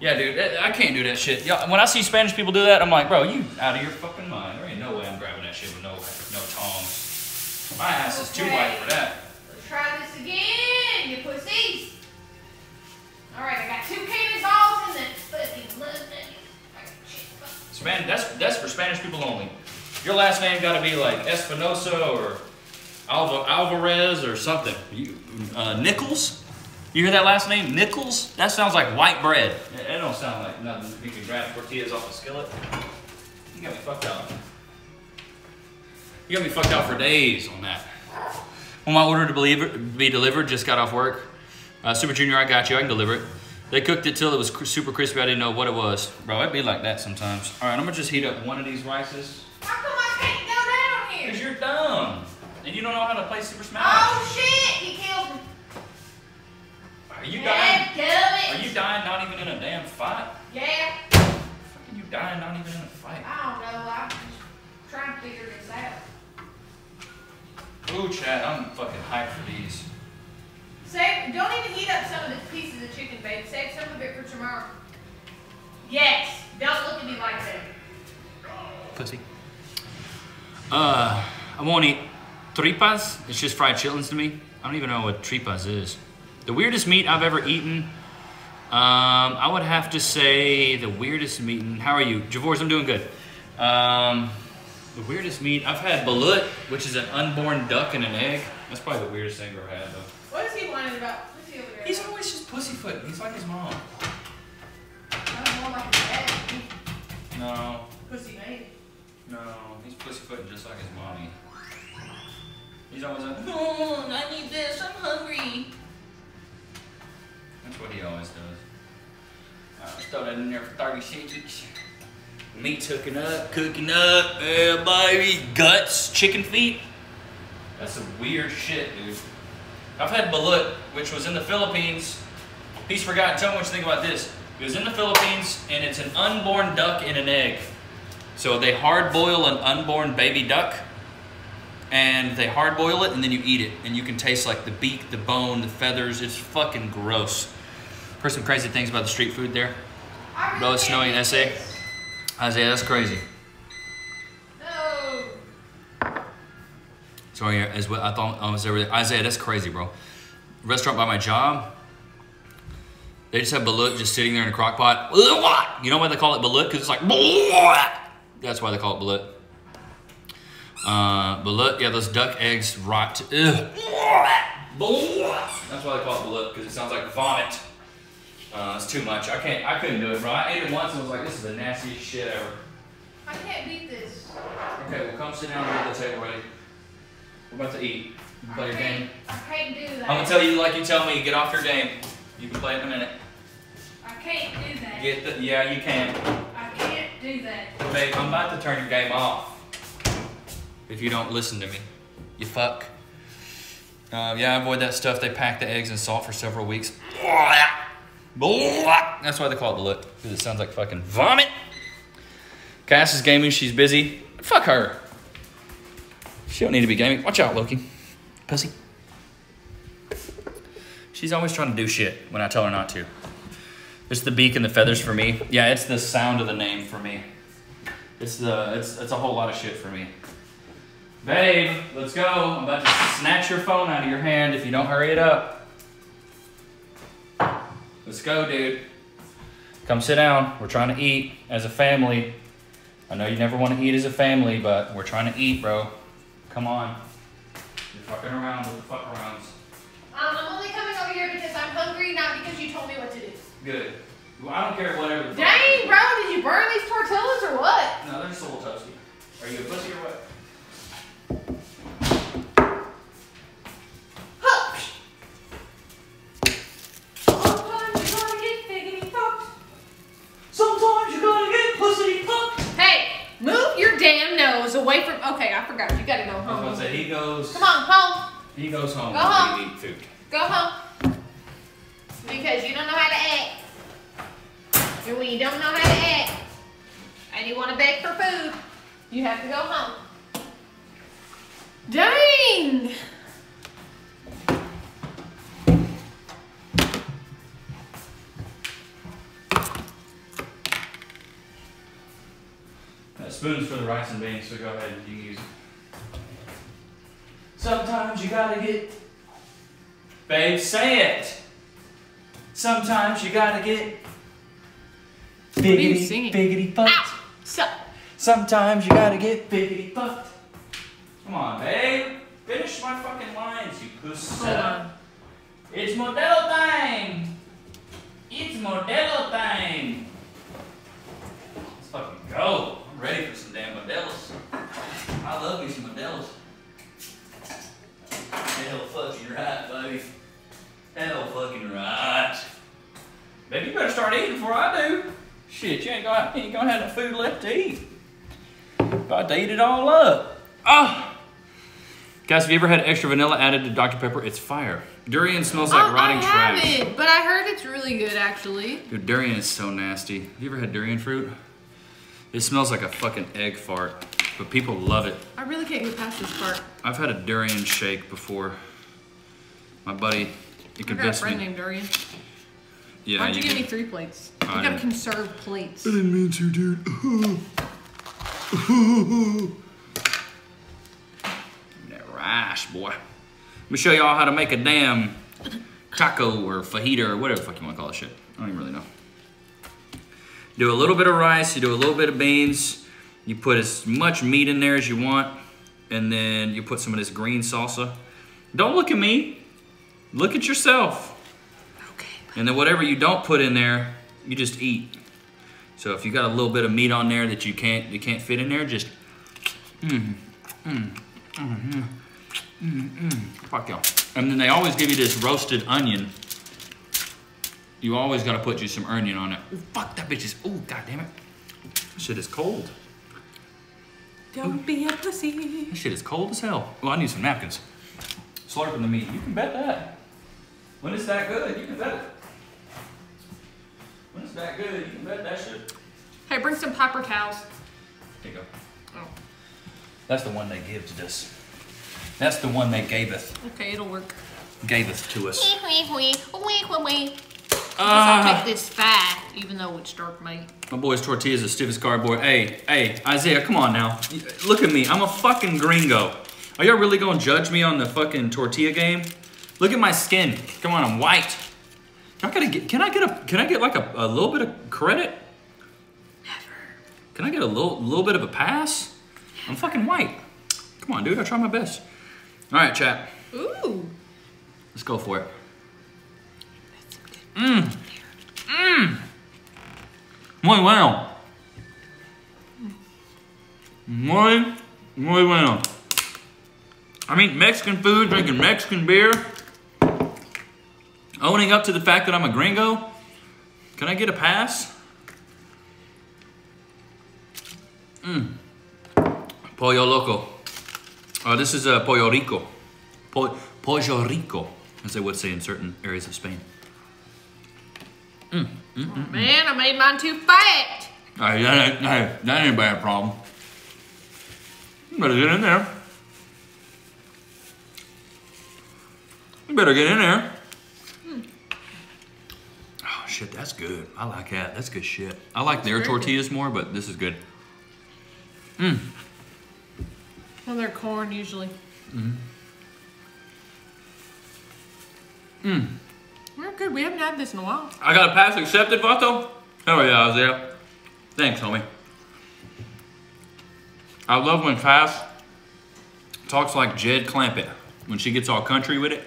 Yeah, dude, I can't do that shit. Y'all, when I see Spanish people do that, I'm like, bro, you out of your fucking mind. There ain't no way I'm grabbing that shit with no no tongs. My ass is too Okay. white for that. Let's try this again, you pussies. All right, I got two cannonballs and then fucking blood nuggets. I got shit. fuck. Span, that's that's for Spanish people only. Your last name got to be like Espinosa or Alva, Alvarez or something. You, uh, Nichols. You hear that last name, Nichols? That sounds like white bread. It, it don't sound like nothing. You can grab tortillas off the skillet. You got me fucked out. You got me fucked out for days on that. When my order to believe be delivered just got off work. Uh, Super Junior, I got you. I can deliver it. They cooked it till it was cr- super crispy. I didn't know what it was. Bro, it'd be like that sometimes. All right, I'm gonna just heat up one of these rices. How come I can't go down Because you're dumb. And you don't know how to play Super Smash. Oh shit, he killed me. Are you dying? Dad, kill Are you dying not even in a damn fight? Yeah. Fucking you dying not even in a fight? I don't know. I'm just trying to figure this out. Ooh, Chad, I'm fucking hyped for these. Save. Don't even heat up some of the pieces of chicken, babe. Save some of it for tomorrow. Yes. Don't look at me like that. Pussy. Uh, I won't eat tripas. It's just fried chitlins to me. I don't even know what tripas is. The weirdest meat I've ever eaten. Um, I would have to say the weirdest meat. How are you, Javors? I'm doing good. Um, the weirdest meat I've had balut, which is an unborn duck and an egg. That's probably the weirdest thing I've ever had, though. What is he whining about? He over there? He's always just pussyfoot. He's like his mom. He's always like, oh, I need this. I'm hungry. That's what he always does. Alright, let's throw that in there for 30 seconds. Meat's hooking up, cooking up. Yeah, baby. Guts, chicken feet. That's some weird shit, dude. I've had balut, which was in the Philippines. Peace forgotten. Tell me what you think about this. It was in the Philippines, and it's an unborn duck in an egg. So they hard boil an unborn baby duck, and they hard boil it, and then you eat it, and you can taste like the beak, the bone, the feathers. It's fucking gross. Heard some crazy things about the street food there. Bro, it's snowing in can't SA. Isaiah, that's crazy. No. Sorry, as well, I thought I was over there. Isaiah, that's crazy, bro. Restaurant by my job, they just have balut just sitting there in a crock pot. You know why they call it balut? Because it's like, that's why they call it balut. Uh, balut, yeah, those duck eggs rot. Ugh. That's why they call it balut, because it sounds like vomit. Uh, it's too much. I can't, I couldn't do it, bro. I ate it once and was like, this is the nastiest shit ever. I can't beat this. Okay, well, come sit down and at the table, ready? We're about to eat. You can play your game. can't, I can't do that. I'm gonna tell you like you tell me. Get off your game. You can play it in a minute. I can't do that. Get the yeah, you can. I can't do that. Babe, I'm about to turn your game off. If you don't listen to me, you fuck. Uh, yeah, I avoid that stuff. They pack the eggs in salt for several weeks. That's why they call it balut, because it sounds like fucking vomit. Cass is gaming. She's busy. Fuck her. She don't need to be gaming. Watch out, Loki. Pussy. She's always trying to do shit when I tell her not to. It's the beak and the feathers for me. Yeah, it's the sound of the name for me. It's the it's it's a whole lot of shit for me. Babe, let's go. I'm about to snatch your phone out of your hand if you don't hurry it up. Let's go, dude. Come sit down. We're trying to eat as a family. I know you never want to eat as a family, but we're trying to eat, bro. Come on. You're fucking around with the fuck arounds. Um, I'm only coming over here because I'm hungry, not because you told me what to do. Good. Well, I don't care whatever. Dang, bro, did you burn these tortillas or what? No, they're just a little toasty. Are you a pussy or what? Home. He goes home. Go Sometimes you gotta get biggity fucked. Come on, babe. Finish my fucking lines, you puss. hold on. It's Modelo time! It's Modelo time! Let's fucking go. I'm ready for some damn Modelos. I love me some Modelos. Hell fucking right, buddy. Hell fucking right. Baby, you better start eating before I do. Shit, you ain't gonna, you ain't gonna have no food left to eat. About to eat it all up. Oh! Guys, have you ever had extra vanilla added to Dr. Pepper? It's fire. Durian smells like Um, rotting I trash. haven't, but I heard it's really good actually. Dude, durian is so nasty. Have you ever had durian fruit? It smells like a fucking egg fart, but people love it. I really can't get past this part. I've had a durian shake before. My buddy, he I got a convinced friend me. named Durian. Yeah, Why'd you, give me three plates? I You got didn't- conserved plates. I didn't mean to, dude. that rice, boy. Let me show y'all how to make a damn taco or fajita or whatever the fuck you want to call this shit. I don't even really know. Do a little bit of rice, you do a little bit of beans, you put as much meat in there as you want, and then you put some of this green salsa. Don't look at me. Look at yourself. Okay. And then whatever you don't put in there, you just eat. So if you got a little bit of meat on there that you can't you can't fit in there, just mm, mm, mm, mm, mm, mm. fuck y'all. And then they always give you this roasted onion. You always gotta put you some onion on it. Ooh, fuck that bitch is. Ooh, god damn it. This shit is cold. Don't be a pussy. This shit is cold as hell. Well, I need some napkins. slurping the meat. You can bet that. When it's that good, you can bet it. When it's that good, you can bet that shit. Hey, bring some paper towels. Here you go. Oh, That's the one they give to us. That's the one they gaveth, okay, it'll work. gaveth to us. Wee, wee, wee, wee, wee. Ah. I'll take this fat, even though it's dark meat. My boy's tortillas are stiff as cardboard. Hey, hey, Isaiah, come on now. Look at me. I'm a fucking gringo. Are y'all really gonna judge me on the fucking tortilla game? Look at my skin. Come on, I'm white. Can I get a, can I get a can I get like a, a little bit of credit? Never. Can I get a little little bit of a pass? I'm fucking white. Come on, dude. I try my best. All right, chat. Ooh. Let's go for it. Mmm. Mmm. Muy bueno. Muy, muy bueno. I mean, Mexican food, drinking Mexican beer, owning up to the fact that I'm a gringo. Can I get a pass? Mmm. Pollo loco. Uh, this is uh, pollo rico. Po- Pollo Rico, as they would say in certain areas of Spain. Oh, man, I made mine too fat. Hey, that ain't, hey, that ain't a bad problem. You better get in there. You better get in there. Shit, that's good. I like that. That's good shit. I like their tortillas more, but this is good. Well, they're corn usually. Hmm. We're good. We haven't had this in a while. I got a pass accepted, Vato? Hell yeah, Isaiah. Thanks, homie. I love when Cass talks like Jed Clampett when she gets all country with it.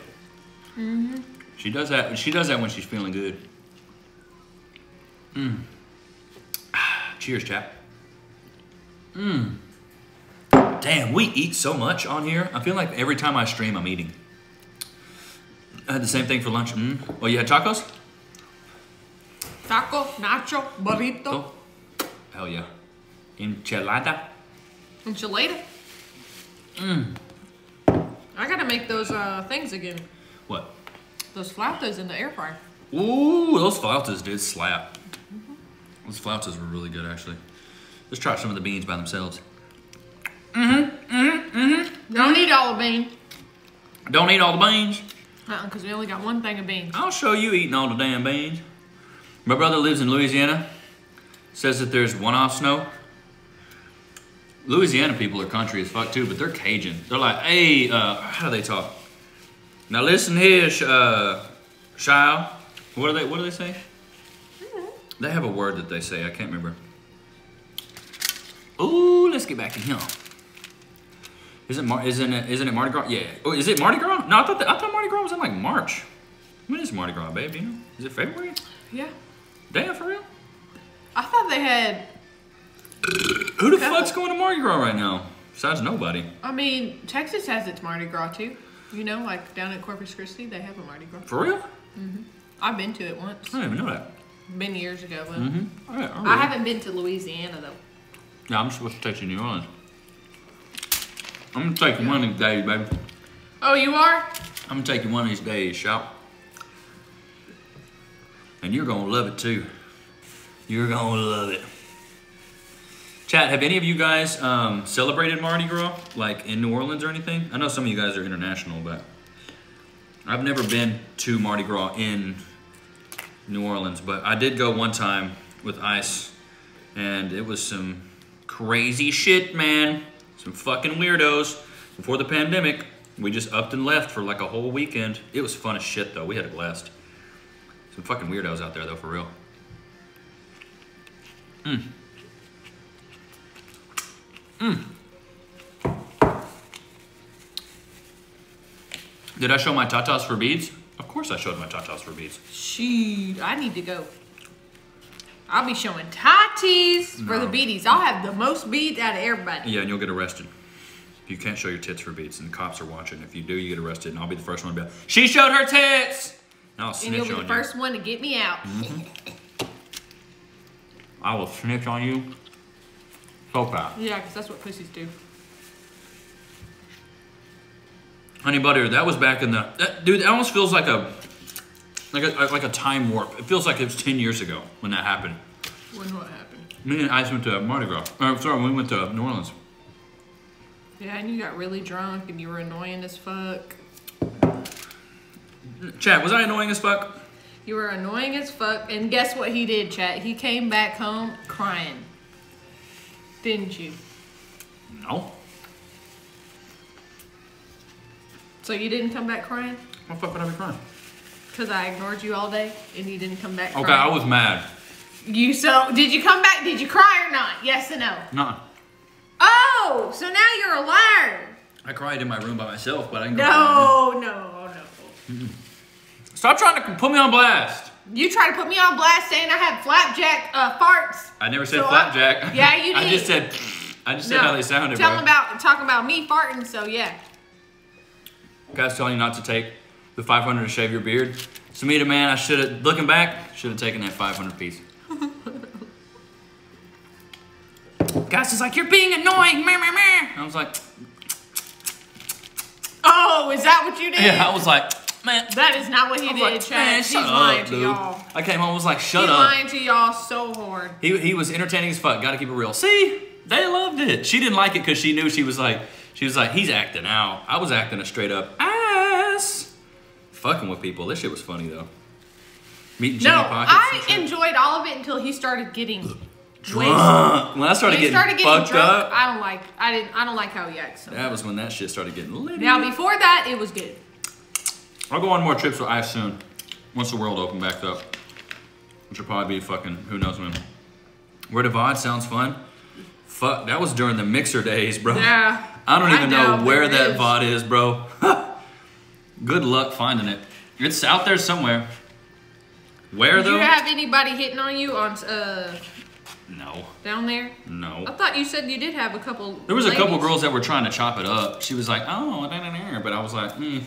Mm. She does that. She does that when she's feeling good. Mm. Cheers, chap. Mmm. Damn, we eat so much on here. I feel like every time I stream, I'm eating. I had the same thing for lunch. Mm. Oh, you had tacos? Taco, nacho, burrito, Oh, hell yeah. Enchilada. enchilada. Mm. I gotta make those uh, things again. What? Those flautas in the air fryer. Ooh, those flautas did slap. Those flautas were really good, actually. Let's try some of the beans by themselves. Mm-hmm, mm-hmm, mm-hmm. Don't eat all the beans. Don't eat all the beans. Uh-uh, because we only got one thing of beans. I'll show you eating all the damn beans. My brother lives in Louisiana. Says that there's one-off snow. Louisiana people are country as fuck too, but they're Cajun. They're like, hey, uh, how do they talk? Now listen here, uh, Shile. What do they? What do they say? They have a word that they say. I can't remember. Ooh, let's get back in here. Isn't Mar- isn't it isn't it Mardi Gras? Yeah. Oh, is it Mardi Gras? No, I thought that, I thought Mardi Gras was in like March. When is Mardi Gras, babe? Do you know? Is it February? Yeah. Damn, for real? I thought they had. Who the fuck's going to Mardi Gras right now? Besides nobody. I mean, Texas has its Mardi Gras too. You know, like down at Corpus Christi, they have a Mardi Gras. For real? Mm-hmm. I've been to it once. I didn't even know that. Been years ago, but Mm-hmm. Right, all I right. haven't been to Louisiana though. Yeah, I'm supposed to take you to New Orleans. I'm gonna take you one of these days, baby. Oh, you are? I'm gonna take you one of these days, shout. And you're gonna love it too. You're gonna love it. Chat, have any of you guys um, celebrated Mardi Gras, like in New Orleans or anything? I know some of you guys are international, but I've never been to Mardi Gras in New Orleans, but I did go one time with Ice, and it was some crazy shit, man. Some fucking weirdos. Before the pandemic, we just upped and left for like a whole weekend. It was fun as shit, though. We had a blast. Some fucking weirdos out there, though, for real. Mm. Did I show my tatas for beads? Of course I showed my tatas for beads. Shoot, I need to go. I'll be showing tatties for the No. beaties. I'll have the most beads out of everybody. Yeah, and you'll get arrested. You can't show your tits for beads, and the cops are watching. If you do, you get arrested, and I'll be the first one to be like, She showed her tits! And I'll And snitch you'll be on the you. first one to get me out. Mm-hmm. I will snitch on you so fast. Yeah, because that's what pussies do. Honey butter. That was back in the that, dude. That almost feels like a like a like a time warp. It feels like it was ten years ago when that happened. When what happened? Me and Ice went to Mardi Gras. Uh, sorry, we went to New Orleans. Yeah, and you got really drunk and you were annoying as fuck. Chat, was I annoying as fuck? You were annoying as fuck. And guess what he did, chat? He came back home crying. Didn't you? No. So you didn't come back crying? Why the fuck would I be crying? Because I ignored you all day and you didn't come back Okay, crying. I was mad. You so did you come back? Did you cry or not? Yes or no? No. Oh, so now you're a liar. I cried in my room by myself, but I can go. No, no, no. Stop trying to put me on blast. You try to put me on blast saying I have flapjack uh, farts. I never said So I- flapjack. Yeah, you I did. just said. I just said how they sounded, Tell bro. them about talking about me farting. So yeah. Guys telling you not to take the 500 to shave your beard. Samita, man, I should have. Looking back, should have taken that 500 piece. Guys is like, you're being annoying. Meh, meh, meh. I was like, Oh, is that what you did? yeah, I was like, man. That is not what he did, like, Chad. man, He's shut lying up, to y'all. I came home, was like, shut He's up. lying to y'all so hard. He, he was entertaining as fuck. Got to keep it real. See, they loved it. She didn't like it because she knew she was like, she was like, he's acting out. I was acting a straight up ass. Fucking with people. This shit was funny though. Meeting Jimmy No, Pockets. I enjoyed all of it until he started getting drunk. When I started When getting started getting fucked drunk, up, I don't like. I didn't. I don't like how he acts. so that was when that shit started getting lit. Now before that, it was good. I'll go on more trips with Ice soon. Once the world opened back up. Which will probably be fucking who knows when. Where the VOD sounds fun. Fuck, that was during the mixer days, bro. Yeah. I don't even know doubt where that is. VOD is, bro. Good luck finding it. It's out there somewhere. Where Did though? you have anybody hitting on you on uh no, down there? No. I thought you said you did have a couple. There was a couple girls that were trying to chop it up. She was like, "Oh, da, da, da," but I was like, mm,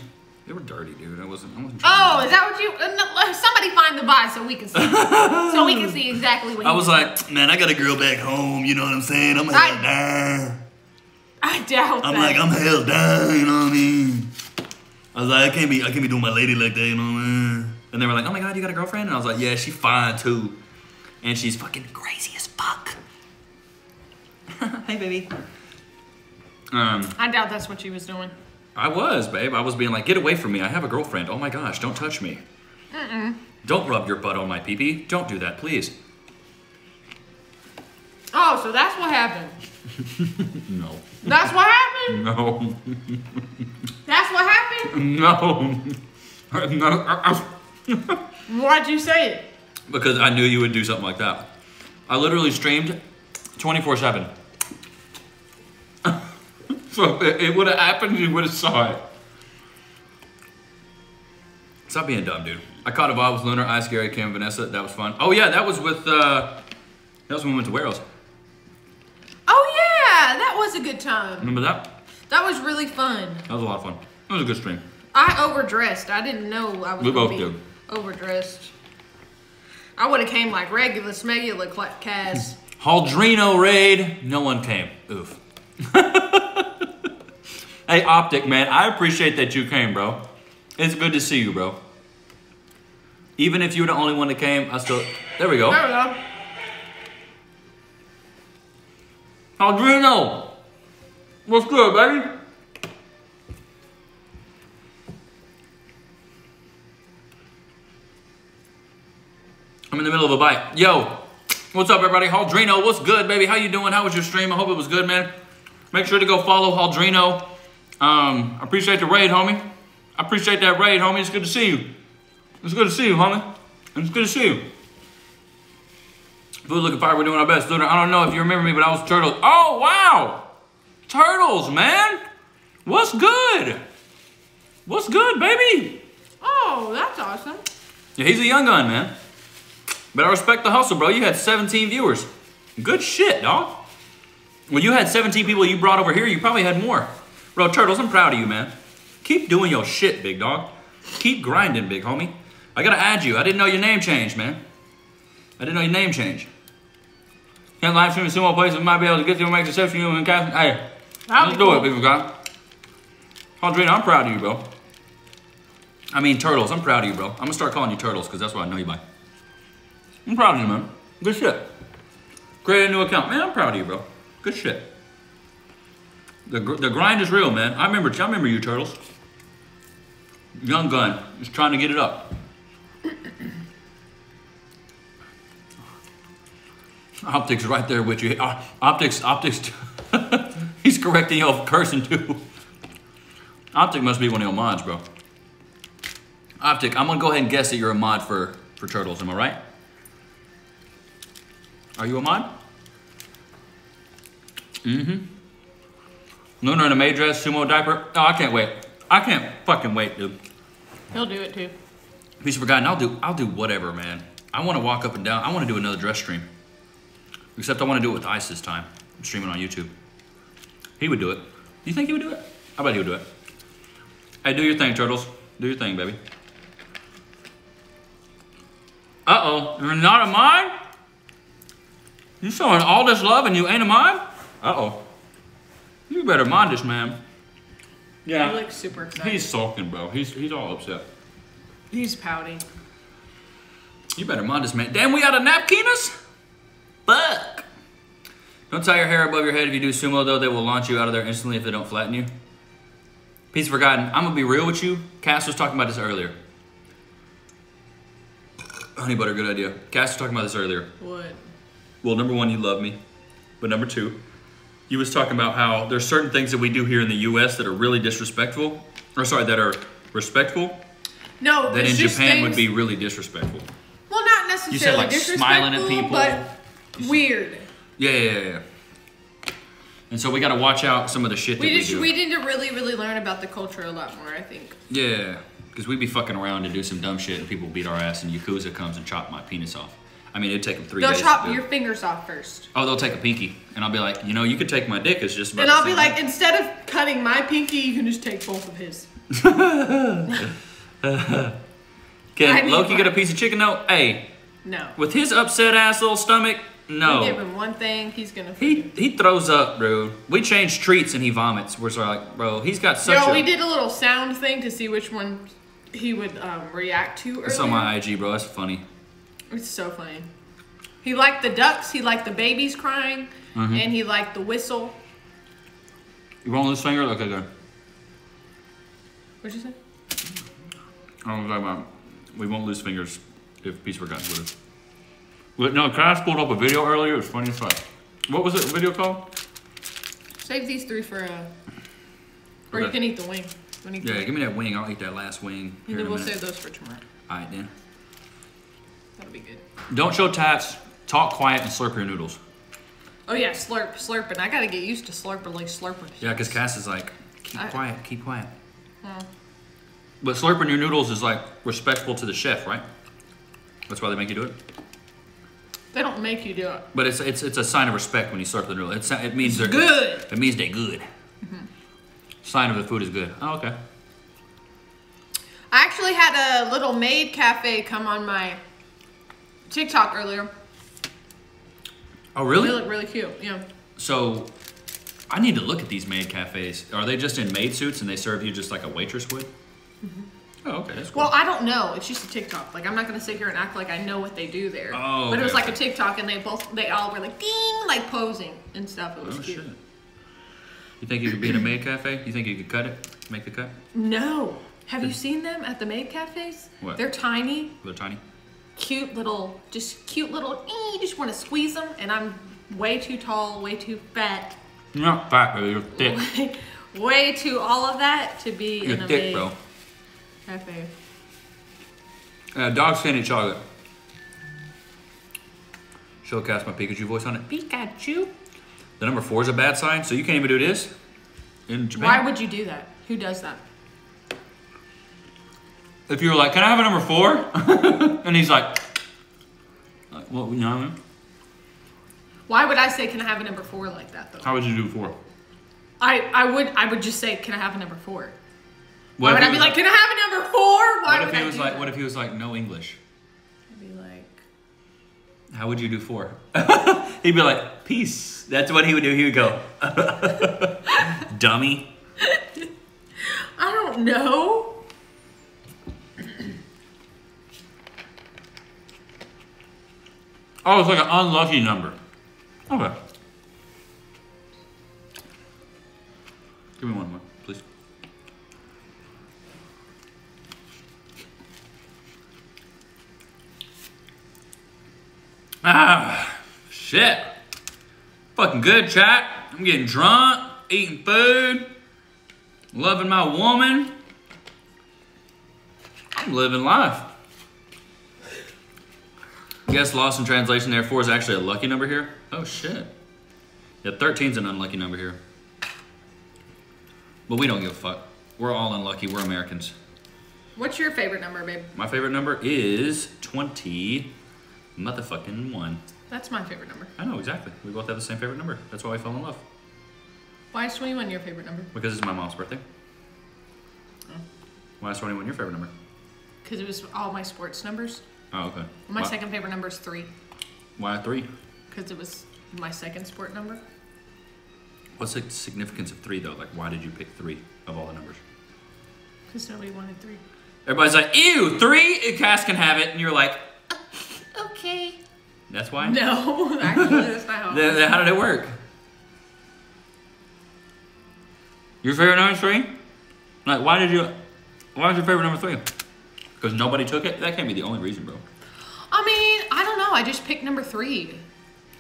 "They were dirty, dude. I wasn't. I wasn't." Oh, is that what you? Uh, no, uh, somebody find the VOD so we can see. so we can see exactly what. I was like, "Man, I got a girl back home. You know what I'm saying? I'm I- down. I doubt that. I'm that. like, I'm held down. You know what I mean?" I was like, "I can't be. I can't be doing my lady like that. You know what I mean?" And they were like, "Oh my god, you got a girlfriend?" And I was like, "Yeah, she's fine too, and she's fucking crazy as fuck." hey, baby. Um, I doubt that's what she was doing. I was, babe. I was being like, "Get away from me! I have a girlfriend. Oh my gosh, don't touch me. Mm-mm. Don't rub your butt on my pee-pee. Don't do that, please." Oh, so that's what happened. No. That's what happened. No. That's what happened. No. no. Why'd you say it? because I knew you would do something like that. I literally streamed 24 7. so if it would have happened, you would have saw it. Stop being dumb, dude. I caught a vibe with Loonar, Ice, Gary, Kim, Vanessa. That was fun. Oh, yeah, that was with, uh, that was when we went to Warehouse. Oh yeah, that was a good time. Remember that? That was really fun. That was a lot of fun. It was a good stream. I overdressed. I didn't know I was We both did. overdressed. I would have came like regular like Cass. Haldrino raid. No one came. Oof. hey, Optic, man, I appreciate that you came, bro. It's good to see you, bro. Even if you were the only one that came, I still. There we go. There we go. Haldrino! What's good, baby? I'm in the middle of a bite. Yo, what's up, everybody? Haldrino, what's good, baby? How you doing? How was your stream? I hope it was good, man. Make sure to go follow Haldrino. Um, I appreciate the raid, homie. I appreciate that raid, homie. It's good to see you. It's good to see you, homie. It's good to see you. Food looking fire. We're doing our best. Loonar, I don't know if you remember me, but I was Turtles. Oh, wow. Turtles, man. What's good? What's good, baby? Oh, that's awesome. Yeah, he's a young gun, man. But I respect the hustle, bro. You had 17 viewers. Good shit, dog. When you had 17 people you brought over here, you probably had more. Bro, Turtles, I'm proud of you, man. Keep doing your shit, big dog. Keep grinding, big homie. I gotta add you. I didn't know your name changed, man. I didn't know your name changed. Can't live stream in similar places. We might be able to get you make exception you and Captain. Hey, That'd let's do cool. it, people guy. Audrina, I'm proud of you, bro. I mean, Turtles, I'm proud of you, bro. I'm gonna start calling you Turtles because that's what I know you by. I'm proud of you, man. Good shit. Create a new account. Man, I'm proud of you, bro. Good shit. The, gr- the grind is real, man. I remember, I remember you, Turtles. Young gun, just trying to get it up. Optics right there with you. Uh, optics, optics. He's correcting your cursing too. Optic must be one of your mods, bro. Optic, I'm gonna go ahead and guess that you're a mod for for turtles. Am I right? Are you a mod? Mm-hmm. Loonar in a maid dress, sumo diaper. Oh, I can't wait. I can't fucking wait, dude. He'll do it too. Piece of forgotten. I'll do. I'll do whatever, man. I want to walk up and down. I want to do another dress stream. Except I want to do it with Ice this time. I'm streaming on YouTube. He would do it. You think he would do it? I bet he would do it. Hey, do your thing, turtles. Do your thing, baby. Uh oh, you're not a mine? You showing all this love and you ain't a mine? Uh oh. You better mind this man. Yeah. He looks super excited. He's sulking, bro. He's he's all upset. He's pouting. You better mind this man. Damn, we got a napkinus? Fuck. Don't tie your hair above your head if you do sumo, though. They will launch you out of there instantly if they don't flatten you. Piece of forgotten. I'm gonna be real with you. Cass was talking about this earlier. Honey butter, good idea. Cass was talking about this earlier. What? Well, number one, you love me, but number two, you was talking about how there's certain things that we do here in the U.S. that are really disrespectful, or sorry, that are respectful. No, That in just Japan would be really disrespectful. Well, not necessarily You said, like, smiling at people. but weird. Yeah, yeah, yeah. And so we got to watch out some of the shit that We we, just do. we need to really really learn about the culture a lot more. I think. yeah, because we'd be fucking around and do some dumb shit, and people beat our ass, and Yakuza comes and chop my penis off. I mean, it'd take them 3 They'll days. chop to do your fingers off first, Oh, they'll take a pinky, and I'll be like, you know, you could take my dick. It's just about. and I'll be like, thing. instead of cutting my pinky, you can just take both of his. Can Loki get a piece of chicken? though? Hey, No. with his upset ass little stomach, We give him one thing, he's gonna. He he throws up, bro. We change treats and he vomits. We're sort of like, bro, he's got such Yo, a. we did a little sound thing to see which one he would um, react to. It's earlier. on my IG, bro. That's funny. It's so funny. He liked the ducks. He liked the babies crying, Mm-hmm. and he liked the whistle. You won't lose finger? Okay, good. What'd you say? I was talking about we won't lose fingers if Peace Forgotten with us. But no, Cass pulled up a video earlier. It was funny as fuck. What was it? Video called? Save these three for uh, or you can eat the wing. Yeah, give me that wing. I'll eat that last wing. And then we'll save those for tomorrow. All right, then. That'll be good. Don't show tats. Talk quiet and slurp your noodles. Oh yeah, slurp, slurping. I gotta get used to slurping like slurping. Yeah, because Cass is like, keep I- quiet, keep quiet. Oh. But slurping your noodles is like respectful to the chef, right? That's why they make you do it. They don't make you do it. But it's it's it's a sign of respect when you slurp the noodle. It's, it means they're Good. It means they're good. Mm-hmm. Sign of the food is good. Oh, okay. I actually had a little maid cafe come on my TikTok earlier. Oh, really? They look really cute. Yeah. So, I need to look at these maid cafes. Are they just in maid suits and they serve you just like a waitress would? Mm-hmm. Oh, okay, cool. Well, I don't know. It's just a TikTok. Like I'm not gonna sit here and act like I know what they do there. Oh, but it was like a TikTok, and they both they all were like ding, like posing and stuff. It was oh cute. shit. You think you could be in a maid cafe? You think you could cut it? Make the cut? No. Have you seen them at the maid cafes? What? They're tiny, They're tiny. cute little, just cute little. eh, You just want to squeeze them, and I'm way too tall, way too fat, You're not fat, baby. You're thick. way too all of that to be You're in a thick, maid bro. Cafe. Uh, dog candy chocolate. Showcast my Pikachu voice on it. Pikachu. The number four is a bad sign, so you can't even do this in Japan. Why would you do that? Who does that? if you were like, "Can I have a number four? and he's like, like, "What? You know what I mean? Why would I say, "Can I have a number four like that?" Though How would you do four? I, I would I would just say, "Can I have a number four? What would I be was like, "Can I have a number four? Why What if he I was like, that? what if he was like, no English? I'd be like, How would you do four? He'd be like, peace. That's what he would do. He would go, dummy. I don't know. Oh, it's like an unlucky number. Okay. Give me one more, Ah, shit. Fucking good, chat. I'm getting drunk, eating food, loving my woman. I'm living life. Guess lost in translation there. Four is actually a lucky number here. Oh shit. Yeah, 13's an unlucky number here. But we don't give a fuck. We're all unlucky. We're Americans. What's your favorite number, babe? My favorite number is 20 motherfucking one. That's my favorite number. I know, exactly. We both have the same favorite number. That's why we fell in love. Why is 21 your favorite number? Because it's my mom's birthday. Oh. Why is 21 your favorite number? Because it was all my sports numbers. Oh, okay. My why, second favorite number is three. Why three? Because it was my second sport number. What's the significance of three, though? Like, why did you pick three of all the numbers? Because nobody wanted three. Everybody's like, ew, three? Cass can have it. And you're like, Okay. that's why? No, actually, that's not how. Then, then how did it work? Your favorite number three? Like, why did you? Why was your favorite number three? Because nobody took it. That can't be the only reason, bro. I mean, I don't know. I just picked number three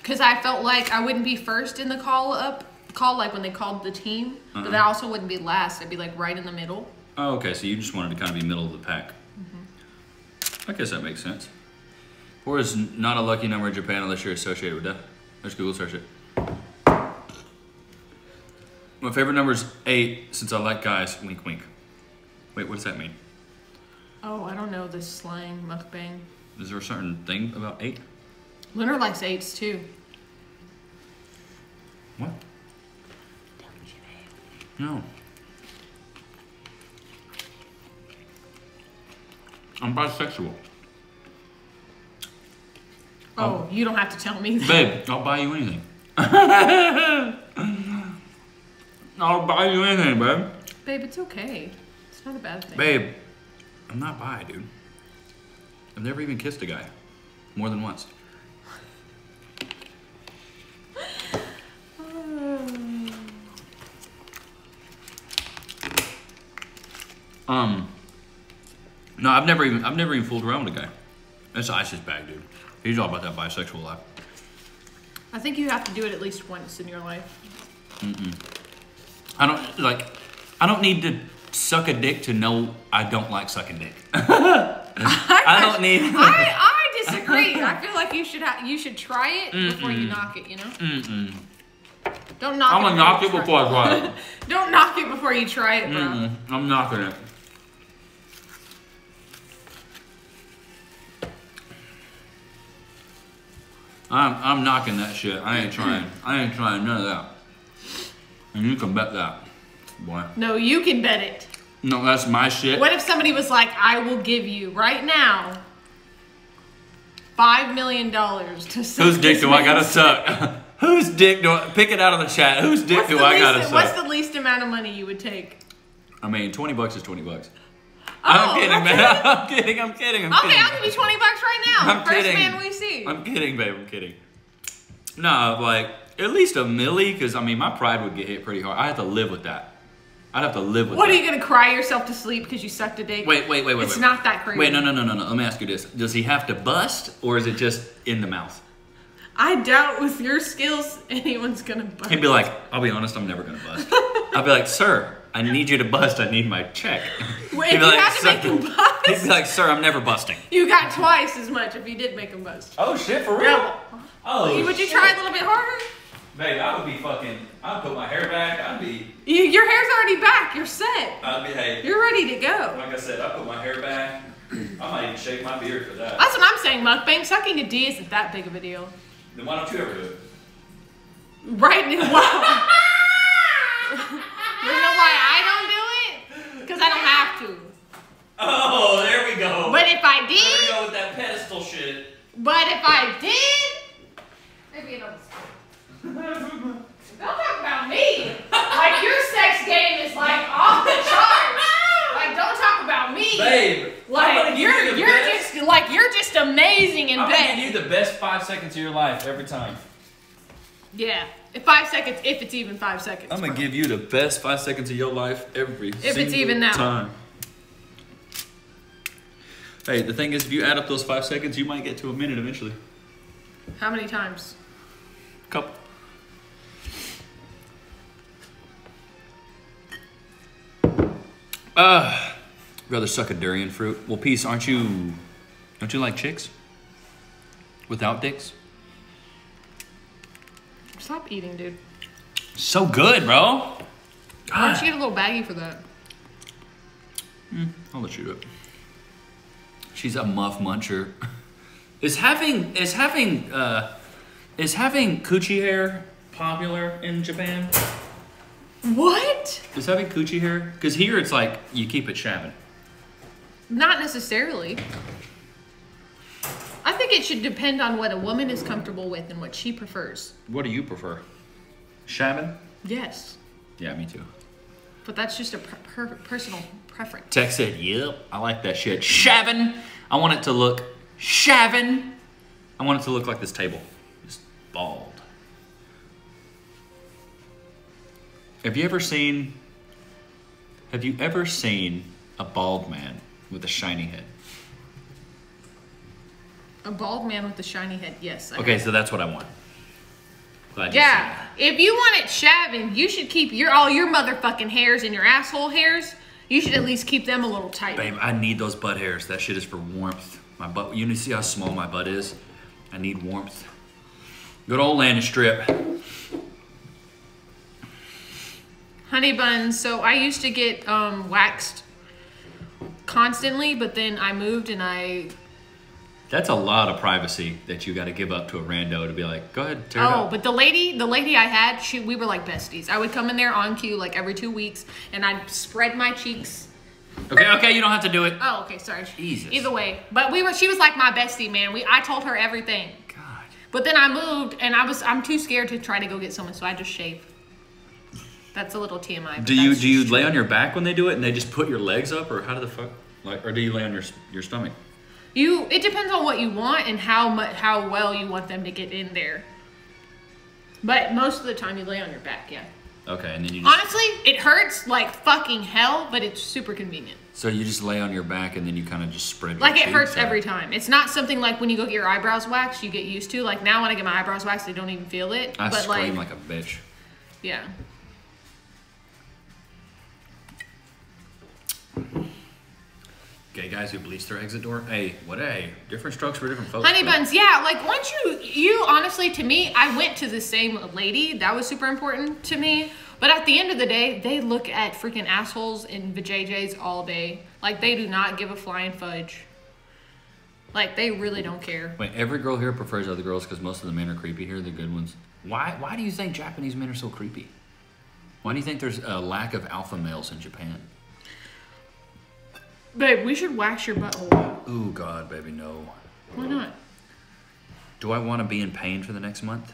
because I felt like I wouldn't be first in the call up call, like when they called the team, but Uh-uh. I also wouldn't be last. I'd be like right in the middle. Oh, okay. So you just wanted to kind of be middle of the pack. Mm-hmm. I guess that makes sense. Four is not a lucky number in Japan unless you're associated with death. Let's Google search it. My favorite number is eight since I like guys. Wink, wink. Wait, what does that mean? Oh, I don't know this slang mukbang. Is there a certain thing about eight? Leonard likes eights too. What? No. I'm bisexual. Oh, you don't have to tell me that. Babe, I'll buy you anything. I'll buy you anything, babe. Babe, it's okay. It's not a bad thing. Babe, I'm not bi, dude. I've never even kissed a guy. More than once. Um, no, I've never even I've never even fooled around with a guy. That's Ice's bag, dude. He's all about that bisexual life. I think you have to do it at least once in your life. I don't like. I don't need to suck a dick to know I don't like sucking dick. I don't need. I, I disagree. I feel like you should ha- you should try it before you knock it. You know. Mm-mm. Don't knock. I'm it gonna knock it before I try it. Don't knock it before you try it, bro. Mm-mm. I'm knocking it. I'm I'm knocking that shit. I ain't trying. I ain't trying none of that. And you can bet that, boy. No, you can bet it. No, that's my shit. What if somebody was like, "I will give you right now five million dollars to suck Whose dick do I gotta suck? Whose dick do I pick it out of the chat? Whose dick What's do I least, gotta what's suck? What's the least amount of money you would take? I mean, twenty bucks is twenty bucks. Oh, I'm kidding, okay. man. I'm kidding. I'm kidding. I'm Okay, kidding. I'll give you twenty bucks right now. I'm First kidding. man we see. I'm kidding, babe. I'm kidding. No, like at least a milli, because I mean, my pride would get hit pretty hard. I have to live with that. I'd have to live with what that. are you gonna cry yourself to sleep because you sucked a dick? Wait, wait, wait, wait. It's wait. not that crazy. Wait, no, no, no, no, no. Let me ask you this: Does he have to bust, or is it just in the mouth? I doubt with your skills anyone's gonna bust. He'd be like, "I'll be honest, I'm never gonna bust." I'd be like, "Sir, I need you to bust. I need my check." Wait, He'd if be you like, had to make him bust, He'd be like, "Sir, I'm never busting." you got twice as much if you did make him bust. Oh shit, for Double. Oh, Would you try a little bit harder? Babe, I would be fucking. I'd put my hair back. I'd be. You, your hair's already back. You're set. I'd be. Hey, You're ready to go. like I said, I put my hair back. I might even shave my beard for that. That's what I'm saying, mukbang. Sucking a D isn't that big of a deal. Then why don't you ever do it? Right now, wow. you know why I don't do it? Because I don't have to. Oh, there we go. But if I did. There we did, go with that pedestal shit. but if I did, maybe another story. Don't talk about me. Like your sex game is like off the charts. Babe, I'm Like gonna give you're you the you're just like you're just amazing in I'm bed. gonna give you the best five seconds of your life every time. Yeah, in five seconds, if it's even five seconds. I'm gonna bro. give you the best five seconds of your life every if it's even that time. Hey, the thing is, if you add up those five seconds, you might get to a minute eventually. How many times? Couple. Uh, rather suck a durian fruit. Well, peace, aren't you? Don't you like chicks? Without dicks? Stop eating, dude. So good, bro. Why God. don't you get a little baggy for that? I'll let you do it. She's a muff muncher. Is having is having uh is having coochie hair popular in Japan? What? Is having coochie hair? Because here it's like you keep it shaving. Not necessarily. I think it should depend on what a woman is comfortable with and what she prefers. What do you prefer? Shaving? Yes, Yeah, me too. but that's just a per- per- personal preference. Tech said, "Yep, I like that shit." Shaving. I want it to look shaving. I want it to look like this table, just bald. Have you ever seen? Have you ever seen a bald man with a shiny head? A bald man with a shiny head. Yes. I Okay, so that's what I want. Glad Yeah, if you want it shaving, you should keep your all your motherfucking hairs and your asshole hairs. You should at least keep them a little tight. Babe, I need those butt hairs. That shit is for warmth. My butt. You need to see how small my butt is. I need warmth. Good old landing strip. Honey buns. So I used to get um, waxed constantly, but then I moved and I. That's a lot of privacy that you got to give up to a rando to be like, go ahead, tear it Oh, but the lady, the lady I had, she we were like besties. I would come in there on cue like every two weeks, and I'd spread my cheeks. Okay, okay, you don't have to do it. Oh, okay, sorry. Jesus. Either way, but we were. She was like my bestie, man. We I told her everything. God. But then I moved, and I was I'm too scared to try to go get someone, so I just shave. That's a little TMI. Do you do you just lay on your back when they do it and they just put your legs up, or how do the fuck? Like, or do you lay on your your stomach? You. It depends on what you want and how much how well you want them to get in there. But most of the time, you lay on your back. Yeah. Okay, and then you just Honestly, it hurts like fucking hell, but it's super convenient. so you just lay on your back and then you kind of just spread. Your Like it hurts out. every time. It's not something like when you go get your eyebrows waxed, you get used to. Like now, when I get my eyebrows waxed, I don't even feel it. I but scream like, like a bitch. yeah. Gay guys who bleach their exit door. Hey, what? Hey, different strokes for different folks. Honey but- buns, yeah. Like once you, you honestly, to me, I went to the same lady. That was super important to me. But at the end of the day, they look at freaking assholes in vajayjays all day. Like they do not give a flying fudge. Like they really don't care. Wait, every girl here prefers other girls because most of the men are creepy here. The good ones. Why? Why do you think Japanese men are so creepy? Why do you think there's a lack of alpha males in Japan? Babe, we should wax your butthole. Ooh, God, baby, no. Why not? Do I want to be in pain for the next month?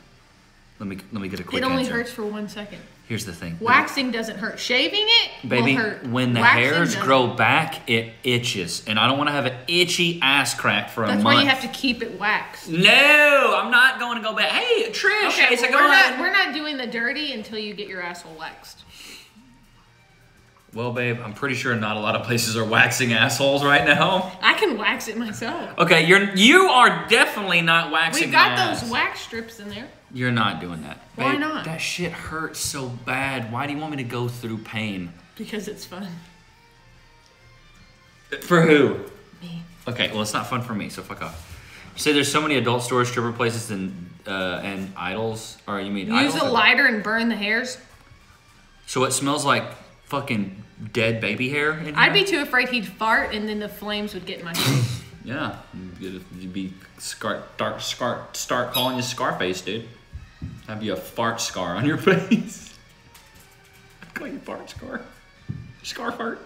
Let me let me get a quick it only answer. hurts for one second. Here's the thing, Waxing doesn't hurt. Shaving it baby. When the Waxing hairs doesn't. grow back, it itches, and I don't want to have an itchy ass crack for a That's month. That's why you have to keep it waxed. No, I'm not going to go back. Hey, Trish, Okay, it's a well, we're not we're not doing the dirty until you get your asshole waxed. Well, babe, I'm pretty sure not a lot of places are waxing assholes right now. I can wax it myself. Okay, you're you are definitely not waxing. We got those ass. wax strips in there. You're not doing that. Why Babe, not? That shit hurts so bad. Why do you want me to go through pain? Because it's fun. For who? Me. Okay, well, it's not fun for me, so fuck off. You say there's so many adult storage stripper places and uh, and idols, or you mean Use a lighter and burn the hairs. So it smells like fucking dead baby hair in here. I'd be too afraid he'd fart and then the flames would get in my face. Yeah, you'd be scar, start scar, start calling you Scarface, dude. Have you a fart scar on your face? I call you fart scar. Scar fart.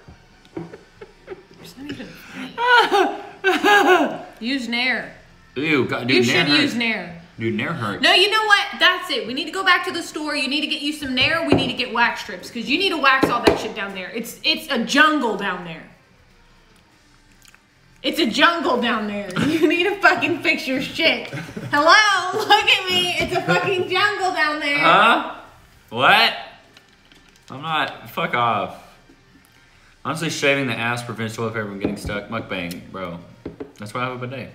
It's not even funny. use Nair. Ew, God, dude, You Nair should hurt. use Nair. Dude, Nair hurt. No, you know what? That's it. We need to go back to the store. You need to get you some Nair. We need to get wax strips because you need to wax all that shit down there. It's it's a jungle down there. It's a jungle down there. You need to fucking fix your shit. Hello, look at me. It's a fucking jungle down there. Huh? What? I'm not. Fuck off. Honestly, shaving the ass prevents toilet paper from getting stuck. Mukbang, bro. That's why I have a bidet.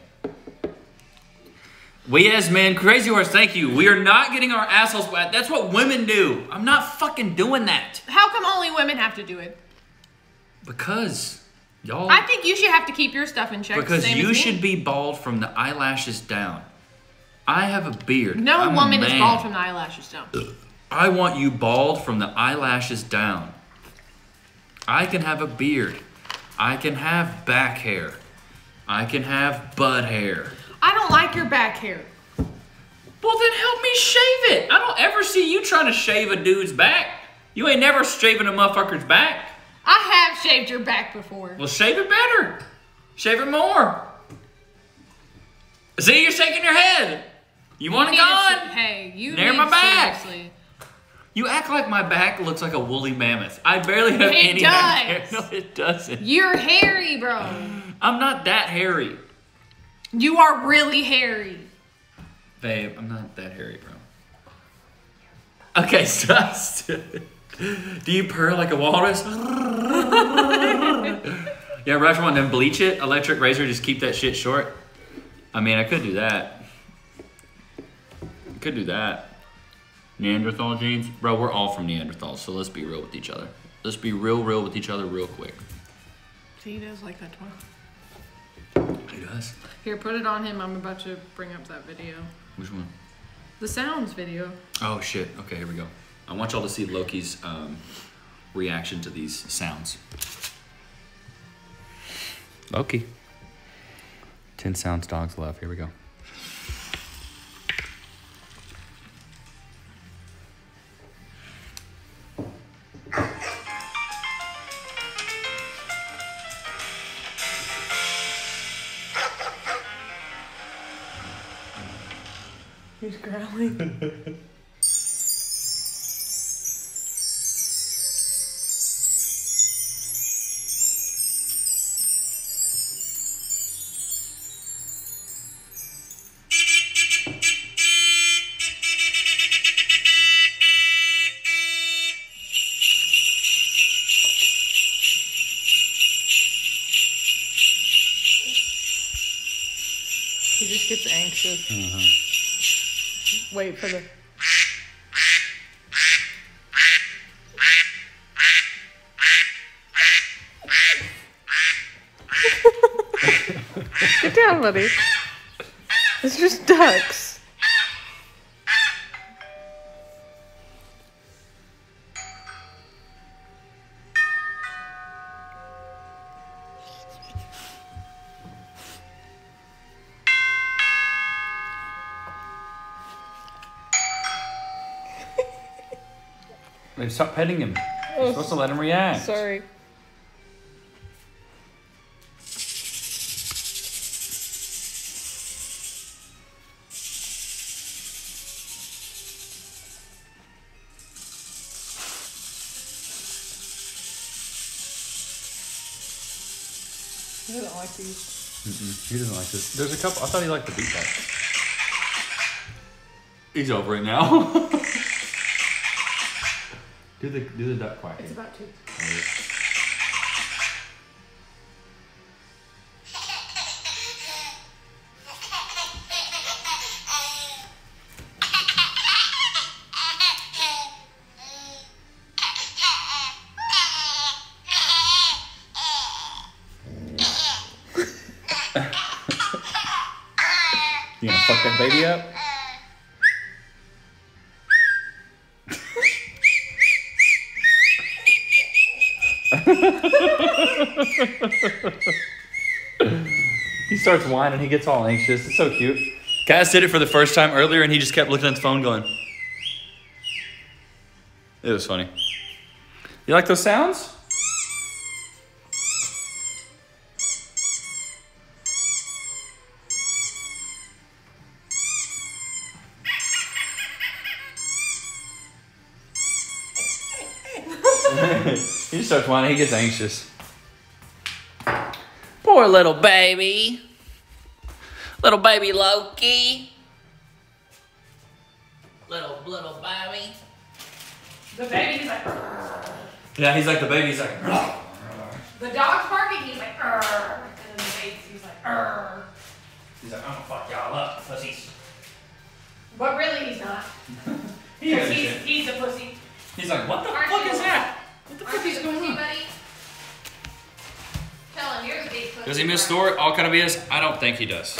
We as men, crazy horse, thank you. We are not getting our assholes wet. That's what women do. I'm not fucking doing that. How come only women have to do it? Because y'all. I think you should have to keep your stuff in check. because you should be bald from the eyelashes down. I have a beard. No I'm woman is bald from the eyelashes down. I want you bald from the eyelashes down. I can have a beard. I can have back hair. I can have butt hair. I don't like your back hair. Well, then help me shave it. I don't ever see you trying to shave a dude's back. You ain't never shaving a motherfucker's back. I have shaved your back before. Well, shave it better. Shave it more. See, you're shaking your head. You want You it need to gone? Hey, you Near my back. seriously. You act like my back looks like a woolly mammoth. I barely have It any back hair. does. No, it doesn't. You're hairy, bro. I'm not that hairy. You are really hairy. Babe, I'm not that hairy, bro. Okay, stop. Do you purr like a walrus? yeah, Roger want to bleach it, electric razor, just keep that shit short. I mean, I could do that. I Could do that. Neanderthal genes? Bro, we're all from Neanderthals, so let's be real with each other. Let's be real, real with each other real quick. See, he does like that too. He does. Here, put it on him. I'm about to bring up that video. Which one? The sounds video. Oh shit. Okay, here we go. I want y'all to see Loki's um, reaction to these sounds. Loki. 10 sounds dogs love. Here we go. He's growling. Wait for the. Babe, stop petting him. You're supposed to let him react. Oh, sorry. He doesn't like these. He doesn't like this. There's a couple. I thought he liked the beatbox. He's over it now. do the do the duck quacking. It's about to. Starts whining. He gets all anxious. It's so cute. Cass did it for the first time earlier, and he just kept looking at the phone, going. It was funny. You like those sounds? he just starts whining. He gets anxious. Poor Poor little baby. Little baby Loki. Little little baby. The baby, he's like, Yeah, he's like the baby. He's like. the dog's barking, he's like, and then the baby, he's like, He's like, I'm gonna fuck y'all up, pussies. but really he's not. He Because he's, he's a pussy. He's like, what the Aren't fuck is that? What the Aren't fuck is the going pussy, on? buddy? Kellen, you're the big pussy. Does he miss bro. Thor? All kind of BS? I don't think he does.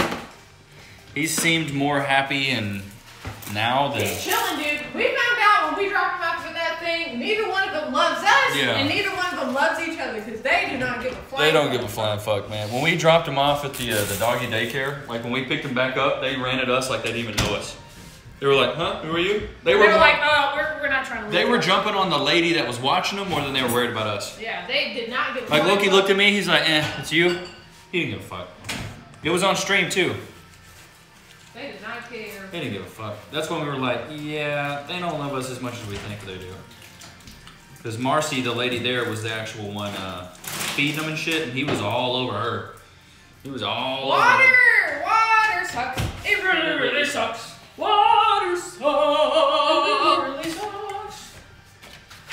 He seemed more happy and now than. He's chilling, dude. We found out when we dropped him off for that thing, neither one of them loves us, Yeah. and neither one of them loves each other because they do not give a flying They don't give a flying fuck, man. When we dropped him off at the uh, the doggy daycare, like when we picked him back up, they ran at us like they didn't even know us. They were like, "Huh? Who are you?" They They were, were like, oh, we're, we're not trying to. they were her." jumping on the lady that was watching them more than they were worried about us. Yeah, they did not give a Like Loki looked at me, he's like, "Eh, it's you." He didn't give a fuck. It was on stream too. They did not care. They didn't give a fuck. That's when we were like, "Yeah, they don't love us as much as we think they do." Because Marcy, the lady there, was the actual one uh, feeding them and shit, and he was all over her. He was all over her. Water! Water sucks. It really, really sucks. Water sucks. It really sucks.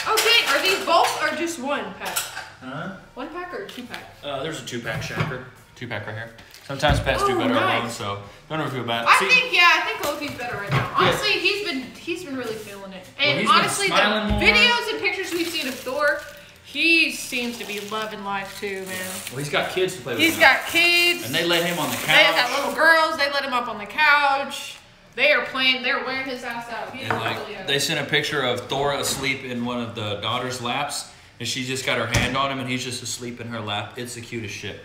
Okay, are these both or just one pack? Huh? One pack or two pack? Uh, there's a two pack shacker. Two pack right here. Sometimes pets do better nice. alone, so don't ever feel bad. I See, think yeah, I think Loki's better right now. Honestly, he's been he's been really feeling it. Well, And been honestly, the more. videos and pictures we've seen of Thor, he seems to be loving life too, man. well, he's got kids to play with. He's now. got kids. And they let him on the couch. They have got little girls. They let him up on the couch. They are playing. They're wearing his ass out. And like they sent a picture of Thor asleep in one of the daughter's laps, and she just got her hand on him, and he's just asleep in her lap. It's the cutest shit.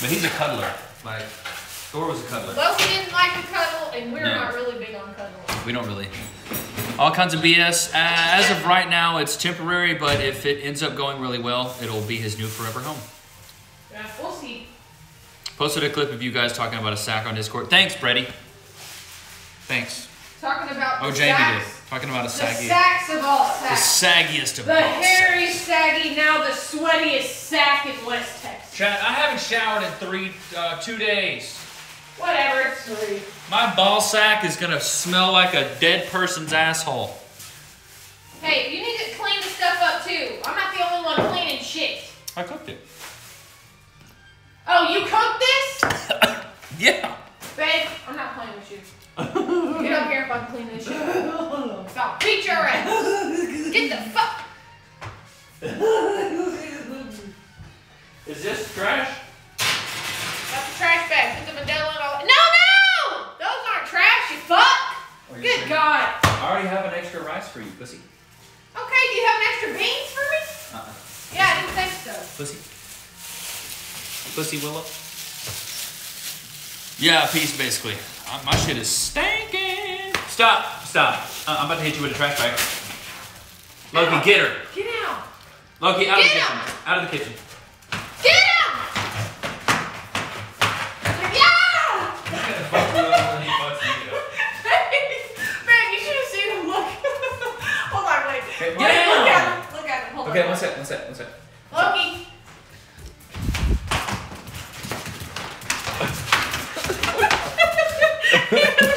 But he's a cuddler. Like Thor was a cuddler. Loki didn't like to cuddle, and we're No. not really big on cuddling. We don't really. All kinds of BS. Uh, as of right now, it's temporary, but if it ends up going really well, it'll be his new forever home. Yeah, we'll see. Posted a clip of you guys talking about a sack on Discord. Thanks, Brady. Thanks. Talking about Oh, the Jamie sacks, did. Talking about a The saggy. sacks of all The sacks. saggiest of The all hairy, sacks. saggy, now the sweatiest sack in West Texas. Chat, I haven't showered in three, uh, two days. Whatever, it's three. My ball sack is gonna smell like a dead person's asshole. Hey, you need to clean the stuff up too. I'm not the only one cleaning shit. I cooked it. Oh, you cooked this? Yeah. Babe, I'm not playing with you. you don't care if I'm cleaning this shit. I'll beat your ass. Get the fuck. Is this trash? That's a trash bag. Put the Modelo and all that. No, no! Those aren't trash, you fuck. Good God. I already have an extra rice for you, pussy. Okay, do you have an extra beans for me? Uh-uh. Yeah, I didn't think so. Pussy. Pussy Willow. Yeah, peace basically. Uh, my shit is stinking. Stop, stop. Uh, I'm about to hit you with a trash bag. Loki, get her. Get out. Loki, out of the kitchen. out. Out of the kitchen. Okay, Wait, get him! look at him. Look at him. Hold Okay, one sec, one sec, one sec. Loki.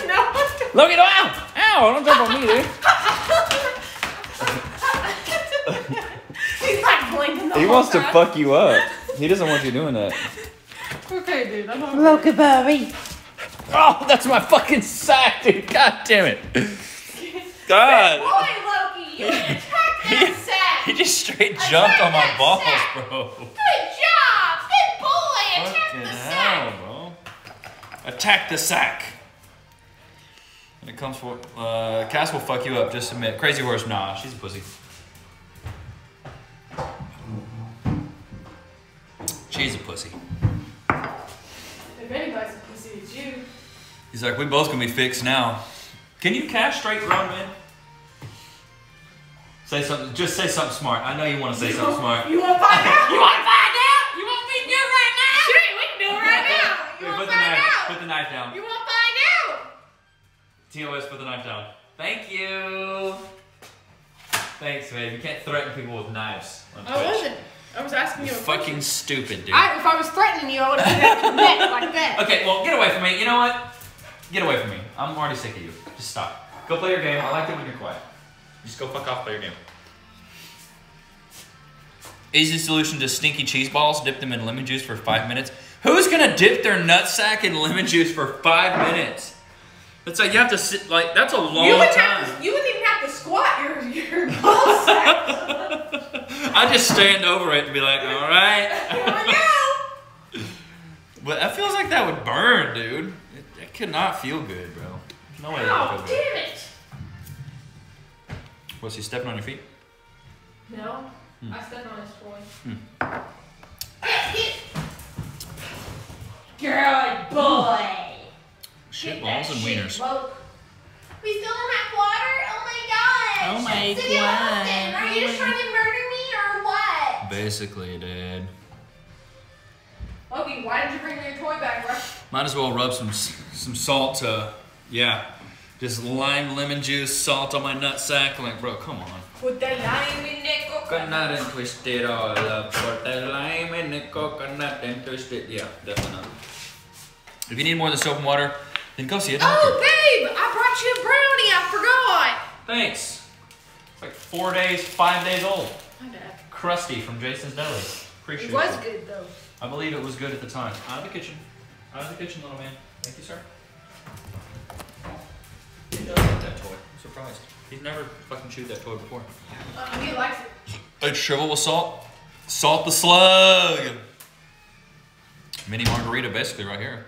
no. Loki, no, ow! Ow, don't jump on me, dude. He's like blinking the He whole wants to fuck you up. He doesn't want you doing that. Okay, dude. I'm not. Oh, that's my fucking sack, dude. God damn it. God. Boy, God. Loki, you attacked that sack. He just straight jumped on my balls, sack. bro. Good job. Good boy. Attack Fucking the hell, sack. bro. Attack the sack. When it comes for uh, Cass will fuck you up. Just admit. Crazy horse, nah, she's a pussy. She's a pussy. If anybody's a pussy, it's you. He's like, we both gonna be fixed now. Can you castrate grown men? Say something. Just say something smart. I know you want to say something smart. You want to find out? You want to find out? You want me to do it right now? Shit, we can do it right now. You want to find knife. out? Put the knife down. You want to find out? TOS, put the knife down. Thank you. Thanks, man. You can't threaten people with knives I wasn't. I was asking you a Fucking question. stupid, dude. I, if I was threatening you, I would have said your neck like that. Okay, well, get away from me. You know what? Get away from me. I'm already sick of you. Just stop. Go play your game. I like it when you're quiet. Just go fuck off, play your game. Easy solution to stinky cheese balls. Dip them in lemon juice for five minutes. Who's gonna dip their nutsack in lemon juice for five minutes? It's like you have to sit like that's a long You wouldn't time. have to, you wouldn't even have to squat your your ball sack. I just stand over it and be like, all right. Here we go. But that feels like that would burn, dude. It, it could not feel good, bro. No way that Oh, would feel good. damn it. Was he stepping on your feet? No, Hmm. I stepped on his toy. Good boy. Shit Get balls and shit, wieners. Bo. We still don't have water? Oh my gosh. Oh my Cindy God. Are you just trying to murder me or what? Basically, dude. Loki, why did you bring me your toy back, bro? Might as well rub some some salt to, yeah, just lime, lemon juice, salt on my nut sack. Like, bro, come on. Put the lime in the Coconut and twist it all up. Put the lime in the coconut and twist it. Yeah, definitely. If you need more than soap and water, then go see it. Oh, babe, I brought you a brownie. I forgot. Thanks. It's like four days, five days old. My bad. Crusty from Jason's Deli. Appreciate It It was good though. I believe it was good at the time. Out of the kitchen. Out of the kitchen, little man. Thank you, sir. He does like that toy. I'm surprised. He's never fucking chewed that toy before. Uh, he likes it. I'd shrivel with salt. Salt the slug. Mini margarita, basically, right here.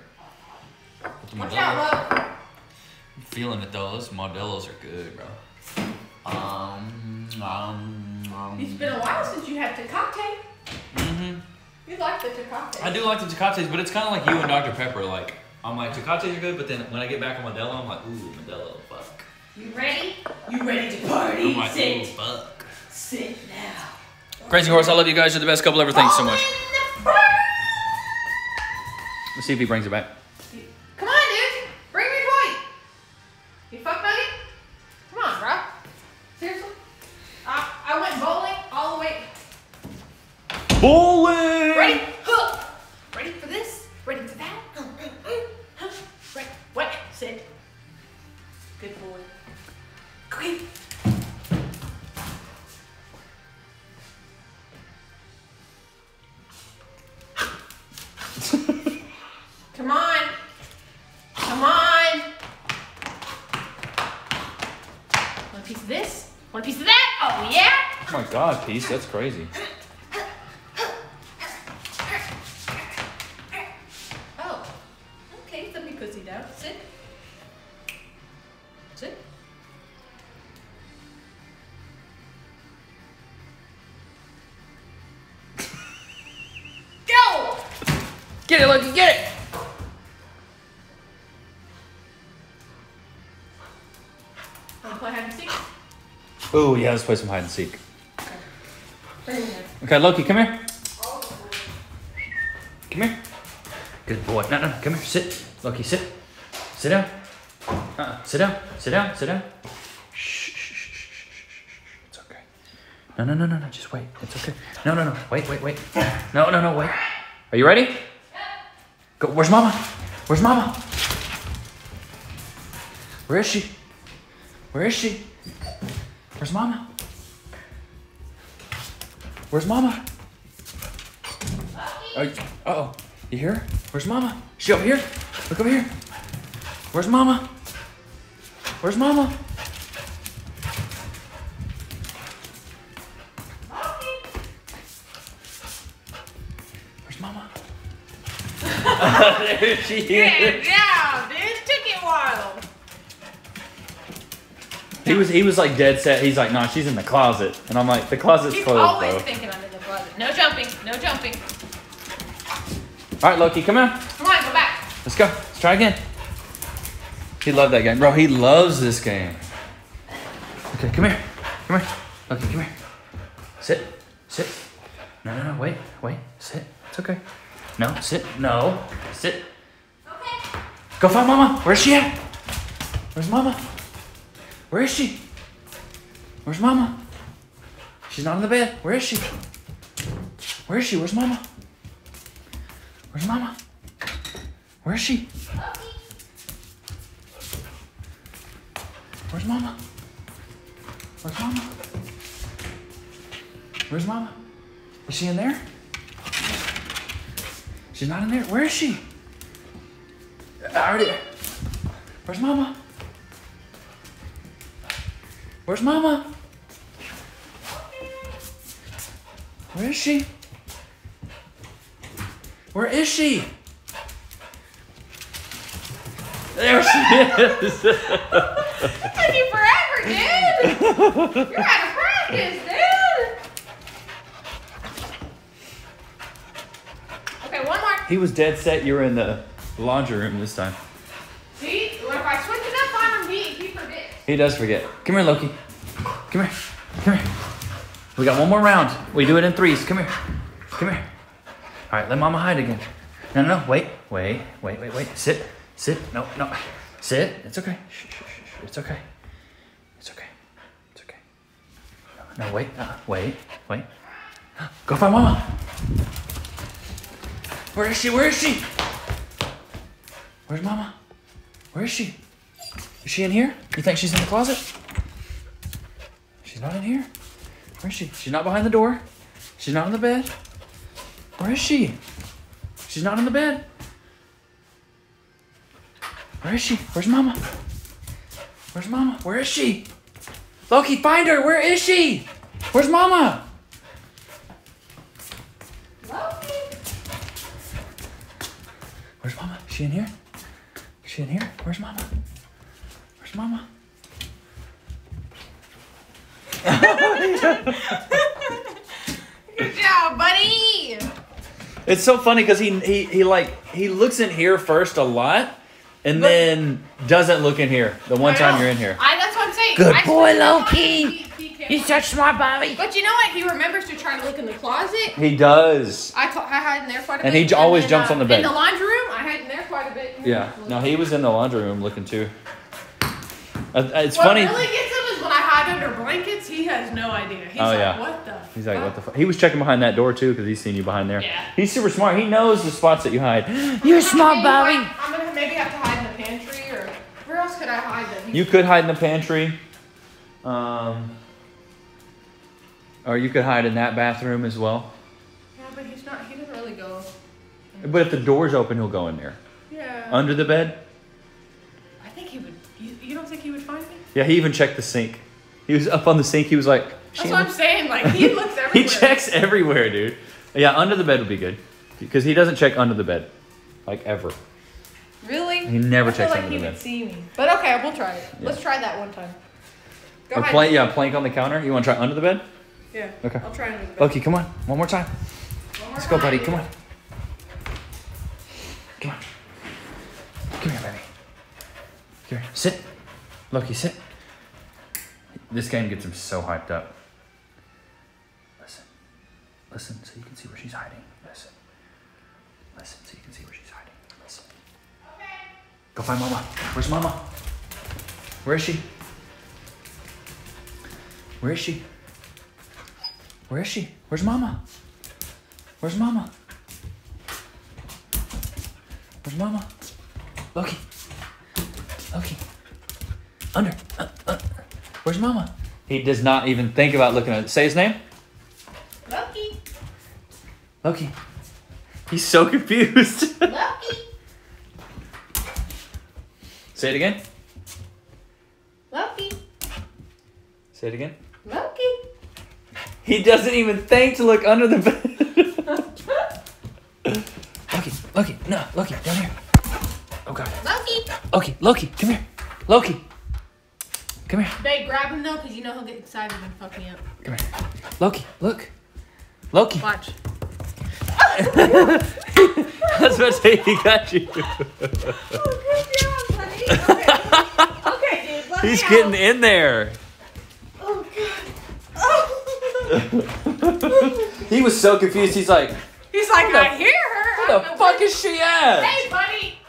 With Watch out, love. I'm feeling it though. Those Modelos are good, bro. Um, um, um. It's been a while since you had Tecate. hmm You like the Tecate. I do like the Tecates, but it's kind of like you and Dr. Pepper. Like, I'm like, Tecates are good, but then when I get back on Modelo, I'm like, ooh, Modelo, fuck. You ready? You ready to party? I'm like, ooh, Sit. fuck. Sit now. Crazy Horse, I love you guys. You're the best couple ever. Thanks so much. in the front. Let's see if he brings it back. Come on, dude. Bring your toy. You fuck Bowling! Ready? Huh. Ready for this? Ready for that? Huh, huh. Right. What? Sit. Good boy. Quick. Come on. Come on. One piece of this. One piece of that. Oh, yeah. Oh my god, Peace, that's crazy. Oh yeah, let's play some hide and seek. Bring it in. Okay, Loki, come here. Come here. Good boy. No, no, no. Come here. Sit. Loki, sit. Sit down. Uh-uh. Sit down. Sit down. Sit down. Shh, shh, shh, shh, shh, shh, shh. It's okay. No, no, no, no, no. Just wait. It's okay. No, no, no. Wait, wait, wait. No, no, no. Wait. Are you ready? Go. Where's Mama? Where's Mama? Where is she? Where is she? Where's Mama? Where's Mama? Oh, uh oh. You hear? her? Where's Mama? She over here? Look over here. Where's Mama? Where's Mama? Where's Mama? there she Good job, dude. Took it a while. He was he was like dead set. He's like, nah, she's in the closet, and I'm like, the closet's He's closed, always bro. thinking I'm in the closet. No jumping. No jumping. All right, Loki, come on. Come on, go back. Let's go. Let's try again. He loved that game, bro. He loves this game. Okay, come here. Come here. Okay, come here. Sit. Sit. No, no, no. Wait. Wait. Sit. It's okay. No. Sit. No. Sit. Okay. Go find Mama. Where's she at? Where's Mama? Where is she? Where's Mama? She's not in the bed. Where is she? Where is she? Where's Mama? Where's Mama? Where is she? Where's Mama? Where's Mama? Where's Mama? Is she in there? She's not in there. Where is she? I already. Where's Mama? Where's Mama? Where is she? Where is she? There she is. Took you forever, dude. You're out of practice, dude. Okay, one more. He was dead set. You were in the laundry room this time. See, if I switch it up on him, he he forgets. He does forget. Come here, Loki. Come here. Come here. We got one more round. We do it in threes. Come here. Come here. All right, let Mama hide again. No, no, no. Wait, wait, wait, wait, wait. Sit, sit. No, no. Sit. It's okay. Shh, shh, shh. It's okay. It's okay. It's okay. No, no wait. Uh, wait, wait. Go find Mama. Where is she? Where is she? Where's Mama? Where is she? Is she in here? You think she's in the closet? She's not in here. Where is she? She's not behind the door. She's not in the bed. Where is she? She's not in the bed. Where is she? Where's Mama? Where's Mama? Where is she? Loki, find her. Where is she? Where's Mama? Loki. Where's Mama? She in here? She in here? Where's Mama? Where's Mama? Good job, buddy. It's so funny because he, he he like he looks in here first a lot, and But- then doesn't look in here the one I time you're in here. I, that's what I'm saying. Good I boy, switched it up. Loki. He- he can't He's look. such smart, Bobby. But you know what? He remembers to try to look in the closet. He does. I, ca- I hide in there quite a bit. And he j- always then, jumps uh, on the bed. In the laundry room, I hide in there quite a bit. Yeah. No, he was in the laundry room looking too. Uh, it's funny. what funny. really gets him is when I hide under blankets. He has no idea. He's Oh, like, yeah. "What the?" He's like, fuck? what the fuck? He was checking behind that door too because he's seen you behind there. Yeah. He's super smart. He knows the spots that you hide. You're smart, Bobby. I'm gonna maybe have to hide in the pantry or where else could I hide? He's- You could hide in the pantry. Um, or you could hide in that bathroom as well. Yeah, but he's not. He doesn't really go. But if the door's open, he'll go in there. Yeah. Under the bed? Yeah, he even checked the sink. He was up on the sink. He was like, That's what I'm saying. Like he looks the-" everywhere. he checks everywhere, dude. Yeah, under the bed would be good because he doesn't check under the bed, like ever. Really? He never I feel like under he the would bed. see me. But okay, we'll try it. Let's try that one time. Go Or ahead. plank, yeah, plank on the counter. You want to try under the bed? Yeah. Okay. I'll try under the bed. Loki, come on, one more time. Let's go, buddy. Come on. Come on. Come here, baby. Here, sit. Loki, sit. This game gets him so hyped up. Listen. Listen so you can see where she's hiding. Listen. Listen so you can see where she's hiding. Listen. Go find Mama. Where's Mama? Where is she? Where is she? Where is she? Where's Mama? Where's Mama? Where's Mama? Loki. Loki. Under. Uh, uh. Where's Mama? He does not even think about looking at it. Say his name. Loki. Loki. He's so confused. Loki. Say it again. Loki. Say it again. Loki. He doesn't even think to look under the bed. Loki, Loki, no, Loki, down here. Oh god. Loki. Loki, Loki, come here. Loki. Come here. Babe, grab him though, cause you know he'll get excited and fuck me up. Come here. Loki, look. Loki. Watch. I was about to say he got you. Oh, good job, buddy. Okay, okay dude. Let He's me getting out. in there. Oh god. Oh. He was so confused. He's like, He's like, the- I hear her. I where the fuck is she at? Hey, buddy.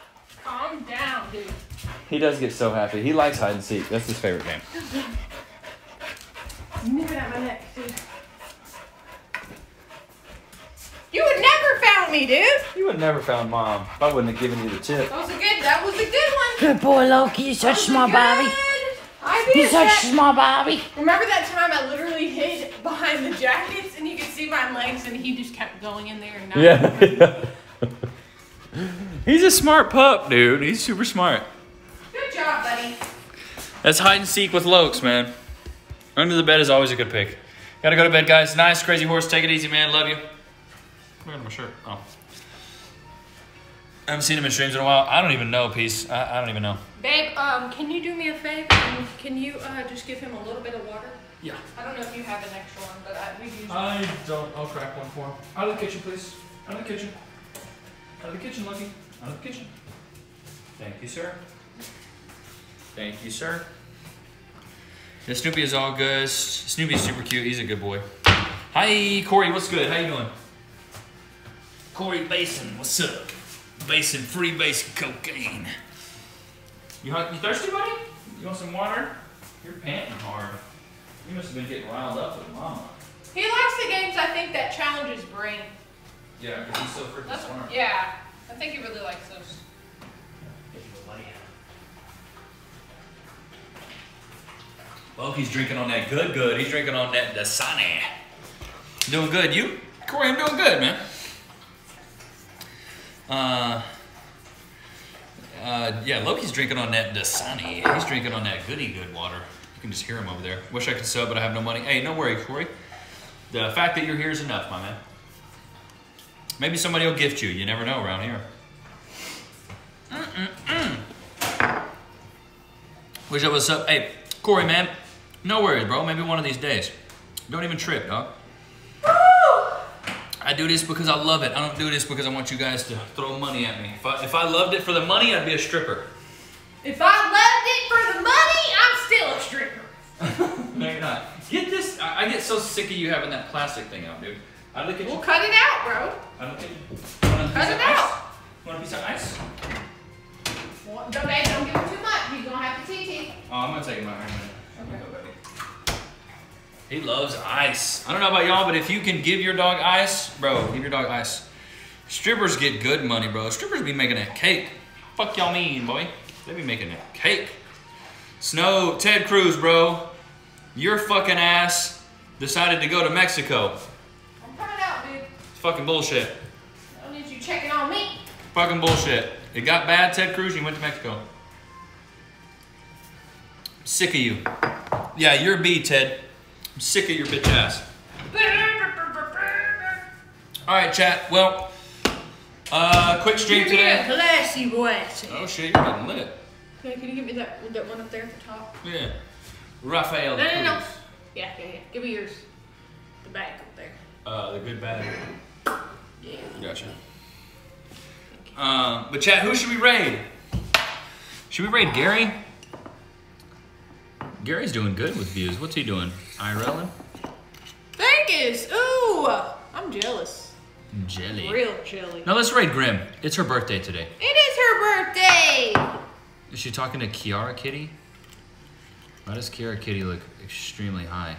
Calm down, dude. He does get so happy. He likes hide and seek. That's his favorite game. Nipping at my neck, dude. You would never found me, dude. You would never found mom if I wouldn't have given you the tip. That was a good. That was a good one. Good boy, Loki. You're That such was a small good. Bobby. I You're did such a that. small Bobby. Remember that time I literally hid behind the jackets and you could see my legs and he just kept going in there and not. Yeah. He's a smart pup, dude. He's super smart. Good job, buddy. That's hide and seek with Lokes, man. Under the bed is always a good pick. Gotta go to bed, guys. Nice, crazy horse. Take it easy, man. Love you. Where's my shirt? Oh. I haven't seen him in streams in a while. I don't even know, Peace. I, I don't even know. Babe, um, can you do me a favor? Can you uh, just give him a little bit of water? Yeah. I don't know if you have an extra one, but I, we use. I don't. I'll crack one for him. Out of the kitchen, please. Out of the kitchen. Out of the kitchen, Lucky. Out of the kitchen. Thank you, sir. Thank you, sir. Yeah, Snoopy is all good. Snoopy's super cute. He's a good boy. Hi, Corey. What's good? How you doing? Corey Basin. What's up? Basin, free basin cocaine. You, hung- you thirsty, buddy? You want some water? You're panting hard. You must have been getting riled up with mama. He likes the games I think that challenge his brain. Yeah, because he's so freaking smart. yeah. I think he really likes those. Loki's drinking on that good, good. He's drinking on that Dasani. Doing good. You? Corey, I'm doing good, man. Uh, uh, yeah, Loki's drinking on that Dasani. He's drinking on that goody good water. You can just hear him over there. Wish I could sub, but I have no money. Hey, no worry, Corey. The fact that you're here is enough, my man. Maybe somebody will gift you. You never know around here. Mm-mm-mm. Wish I was up. Hey, Corey, man. No worries, bro. Maybe one of these days. Don't even trip, dog. I do this because I love it. I don't do this because I want you guys to throw money at me. If I, if I loved it for the money, I'd be a stripper. If I loved it for the money, I'm still a stripper. No, you're not. Get this. I, I get so sick of you having that plastic thing out, dude. I look at We'll you. cut it out, bro. I look at you. Want a piece Cut it ice? out. Want a piece of ice? Well, Don't, don't give him too much. He's gonna have to TT. Oh, I'm gonna take mine. Okay. He loves ice. I don't know about y'all, but if you can give your dog ice, bro, give your dog ice. Strippers get good money, bro. Strippers be making that cake. Fuck y'all mean, boy? They be making that cake. Snow, Ted Cruz, bro. Your fucking ass decided to go to Mexico. I'm coming out, dude. It's fucking bullshit. I don't need you checking on me. Fucking bullshit. It got bad, Ted Cruz, and you went to Mexico. Sick of you. Yeah, you're a B, Ted. I'm sick of your bitch ass. All right, chat. Well, uh, quick stream Give me a today. classy voice. Oh shit, you're getting lit. Okay, can you give me that, that one up there at the top? Yeah. Rafael No, no, no. Cruz. Yeah, yeah, yeah. Give me yours. The bag up there. Uh, the good bad. Yeah. Gotcha. Um, but chat, who should we raid? Should we raid Gary? Gary's doing good with views. What's he doing? IRL? Vegas. Ooh, I'm jealous. Jelly. Real jelly. Now let's raid Grim. It's her birthday today. It is her birthday. Is she talking to Kiara Kitty? Why does Kiara Kitty look extremely high?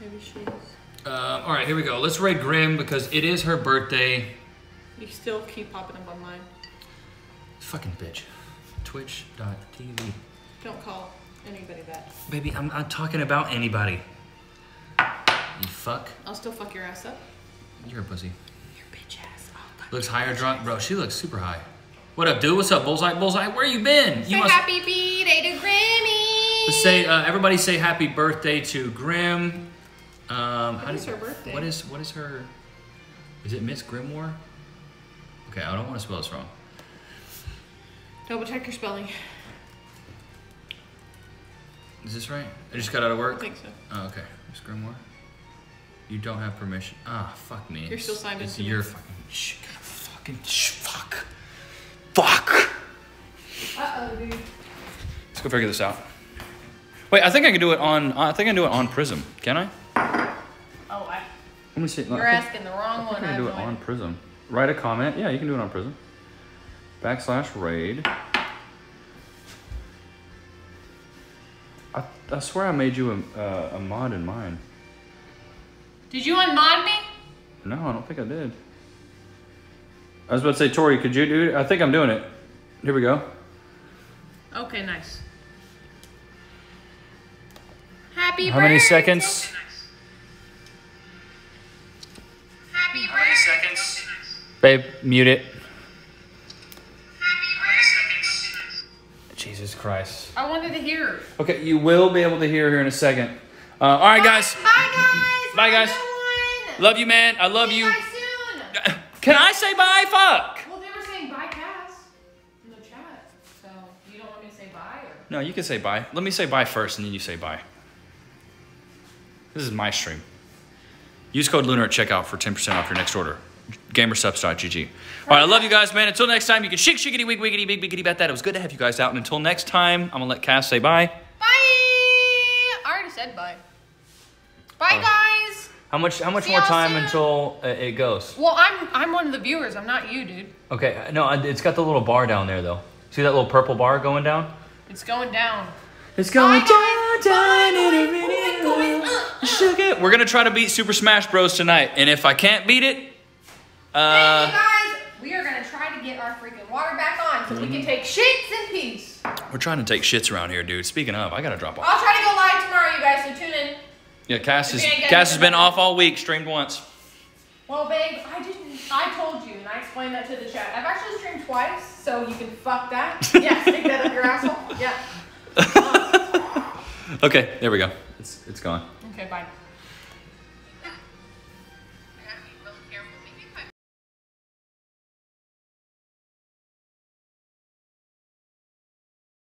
Maybe she is. Uh, all right, here we go. Let's raid Grim because it is her birthday. You still keep popping up on mine. Fucking bitch. Twitch.tv. Don't call anybody that. Baby, I'm not talking about anybody. You fuck. I'll still fuck your ass up. You're a pussy. Your bitch ass. Oh, Looks high or drunk? Bro, she looks super high. What up, dude? What's up, Bullseye? Bullseye, where you been? You Say must happy birthday to Grammy. say, uh, everybody say happy birthday to Grim. Um, how What is do- her birthday? What is, what is her, is it Miss Grimoire? Okay, I don't want to spell this wrong. Double check your spelling. Is this right? I just got out of work? I think so. Oh, okay. Miss Grimoire? You don't have permission. Ah, fuck me. You're still signed into your me. fucking, sh- fucking, sh- fuck. Fuck. Uh oh, dude. Let's go figure this out. Wait, I think I can do it on. I think I can do it on Prism. Can I? Oh, I, Let me see. you're asking the wrong one. I I can do it on. Prism. Write a comment. Yeah, you can do it on Prism. Backslash raid. I, I swear I made you a, uh, a mod in mine. Did you unmod me? No, I don't think I did. I was about to say, Tori, could you do it? I think I'm doing it. Here we go. Okay, nice. Happy How many birthday. seconds? Happy birthday. How many seconds? Babe, mute it. Jesus Christ. I wanted to hear. Okay, you will be able to hear here in a second. Uh, all right, guys. Bye, guys. Bye, Have a guys. Love you, man. I love See you. guys soon. Can I say bye? Fuck. Well, they were saying bye, Cass, in the chat. So you don't want me to say bye, or? No, you can say bye. Let me say bye first, and then you say bye. This is my stream. Use code Loonar at checkout for 10% off your next order. Gamersupps.gg. All right, I love you guys, man. Until next time, you can shake, shiggity, wig, wiggity, big, biggity, about that. It was good to have you guys out. And until next time, I'm going to let Cass say bye. Bye. I already said bye. Bye, guys. How much? How much See more time soon. until uh, it goes? Well, I'm I'm one of the viewers. I'm not you, dude. Okay, no, it's got the little bar down there though. See that little purple bar going down? It's going down. It's Bye, going guys. down, down in a Bye, video. guys. Uh, Sugar. We're going to try to beat Super Smash Bros. tonight. And if I can't beat it, Hey, uh, guys, we are gonna try to get our freaking water back on so we can take shits in peace. we're trying to take shits around here, dude. Speaking of, I got to drop off. I'll try to go live tomorrow, you guys. So tune in. Yeah, Cass, is, If you ain't got Cass has been off all week, streamed once. Well, babe, I didn't. I told you, and I explained that to the chat. I've actually streamed twice, so you can fuck that. Yeah, stick that up your asshole. Yeah. Okay, there we go. It's, it's gone. Okay, bye.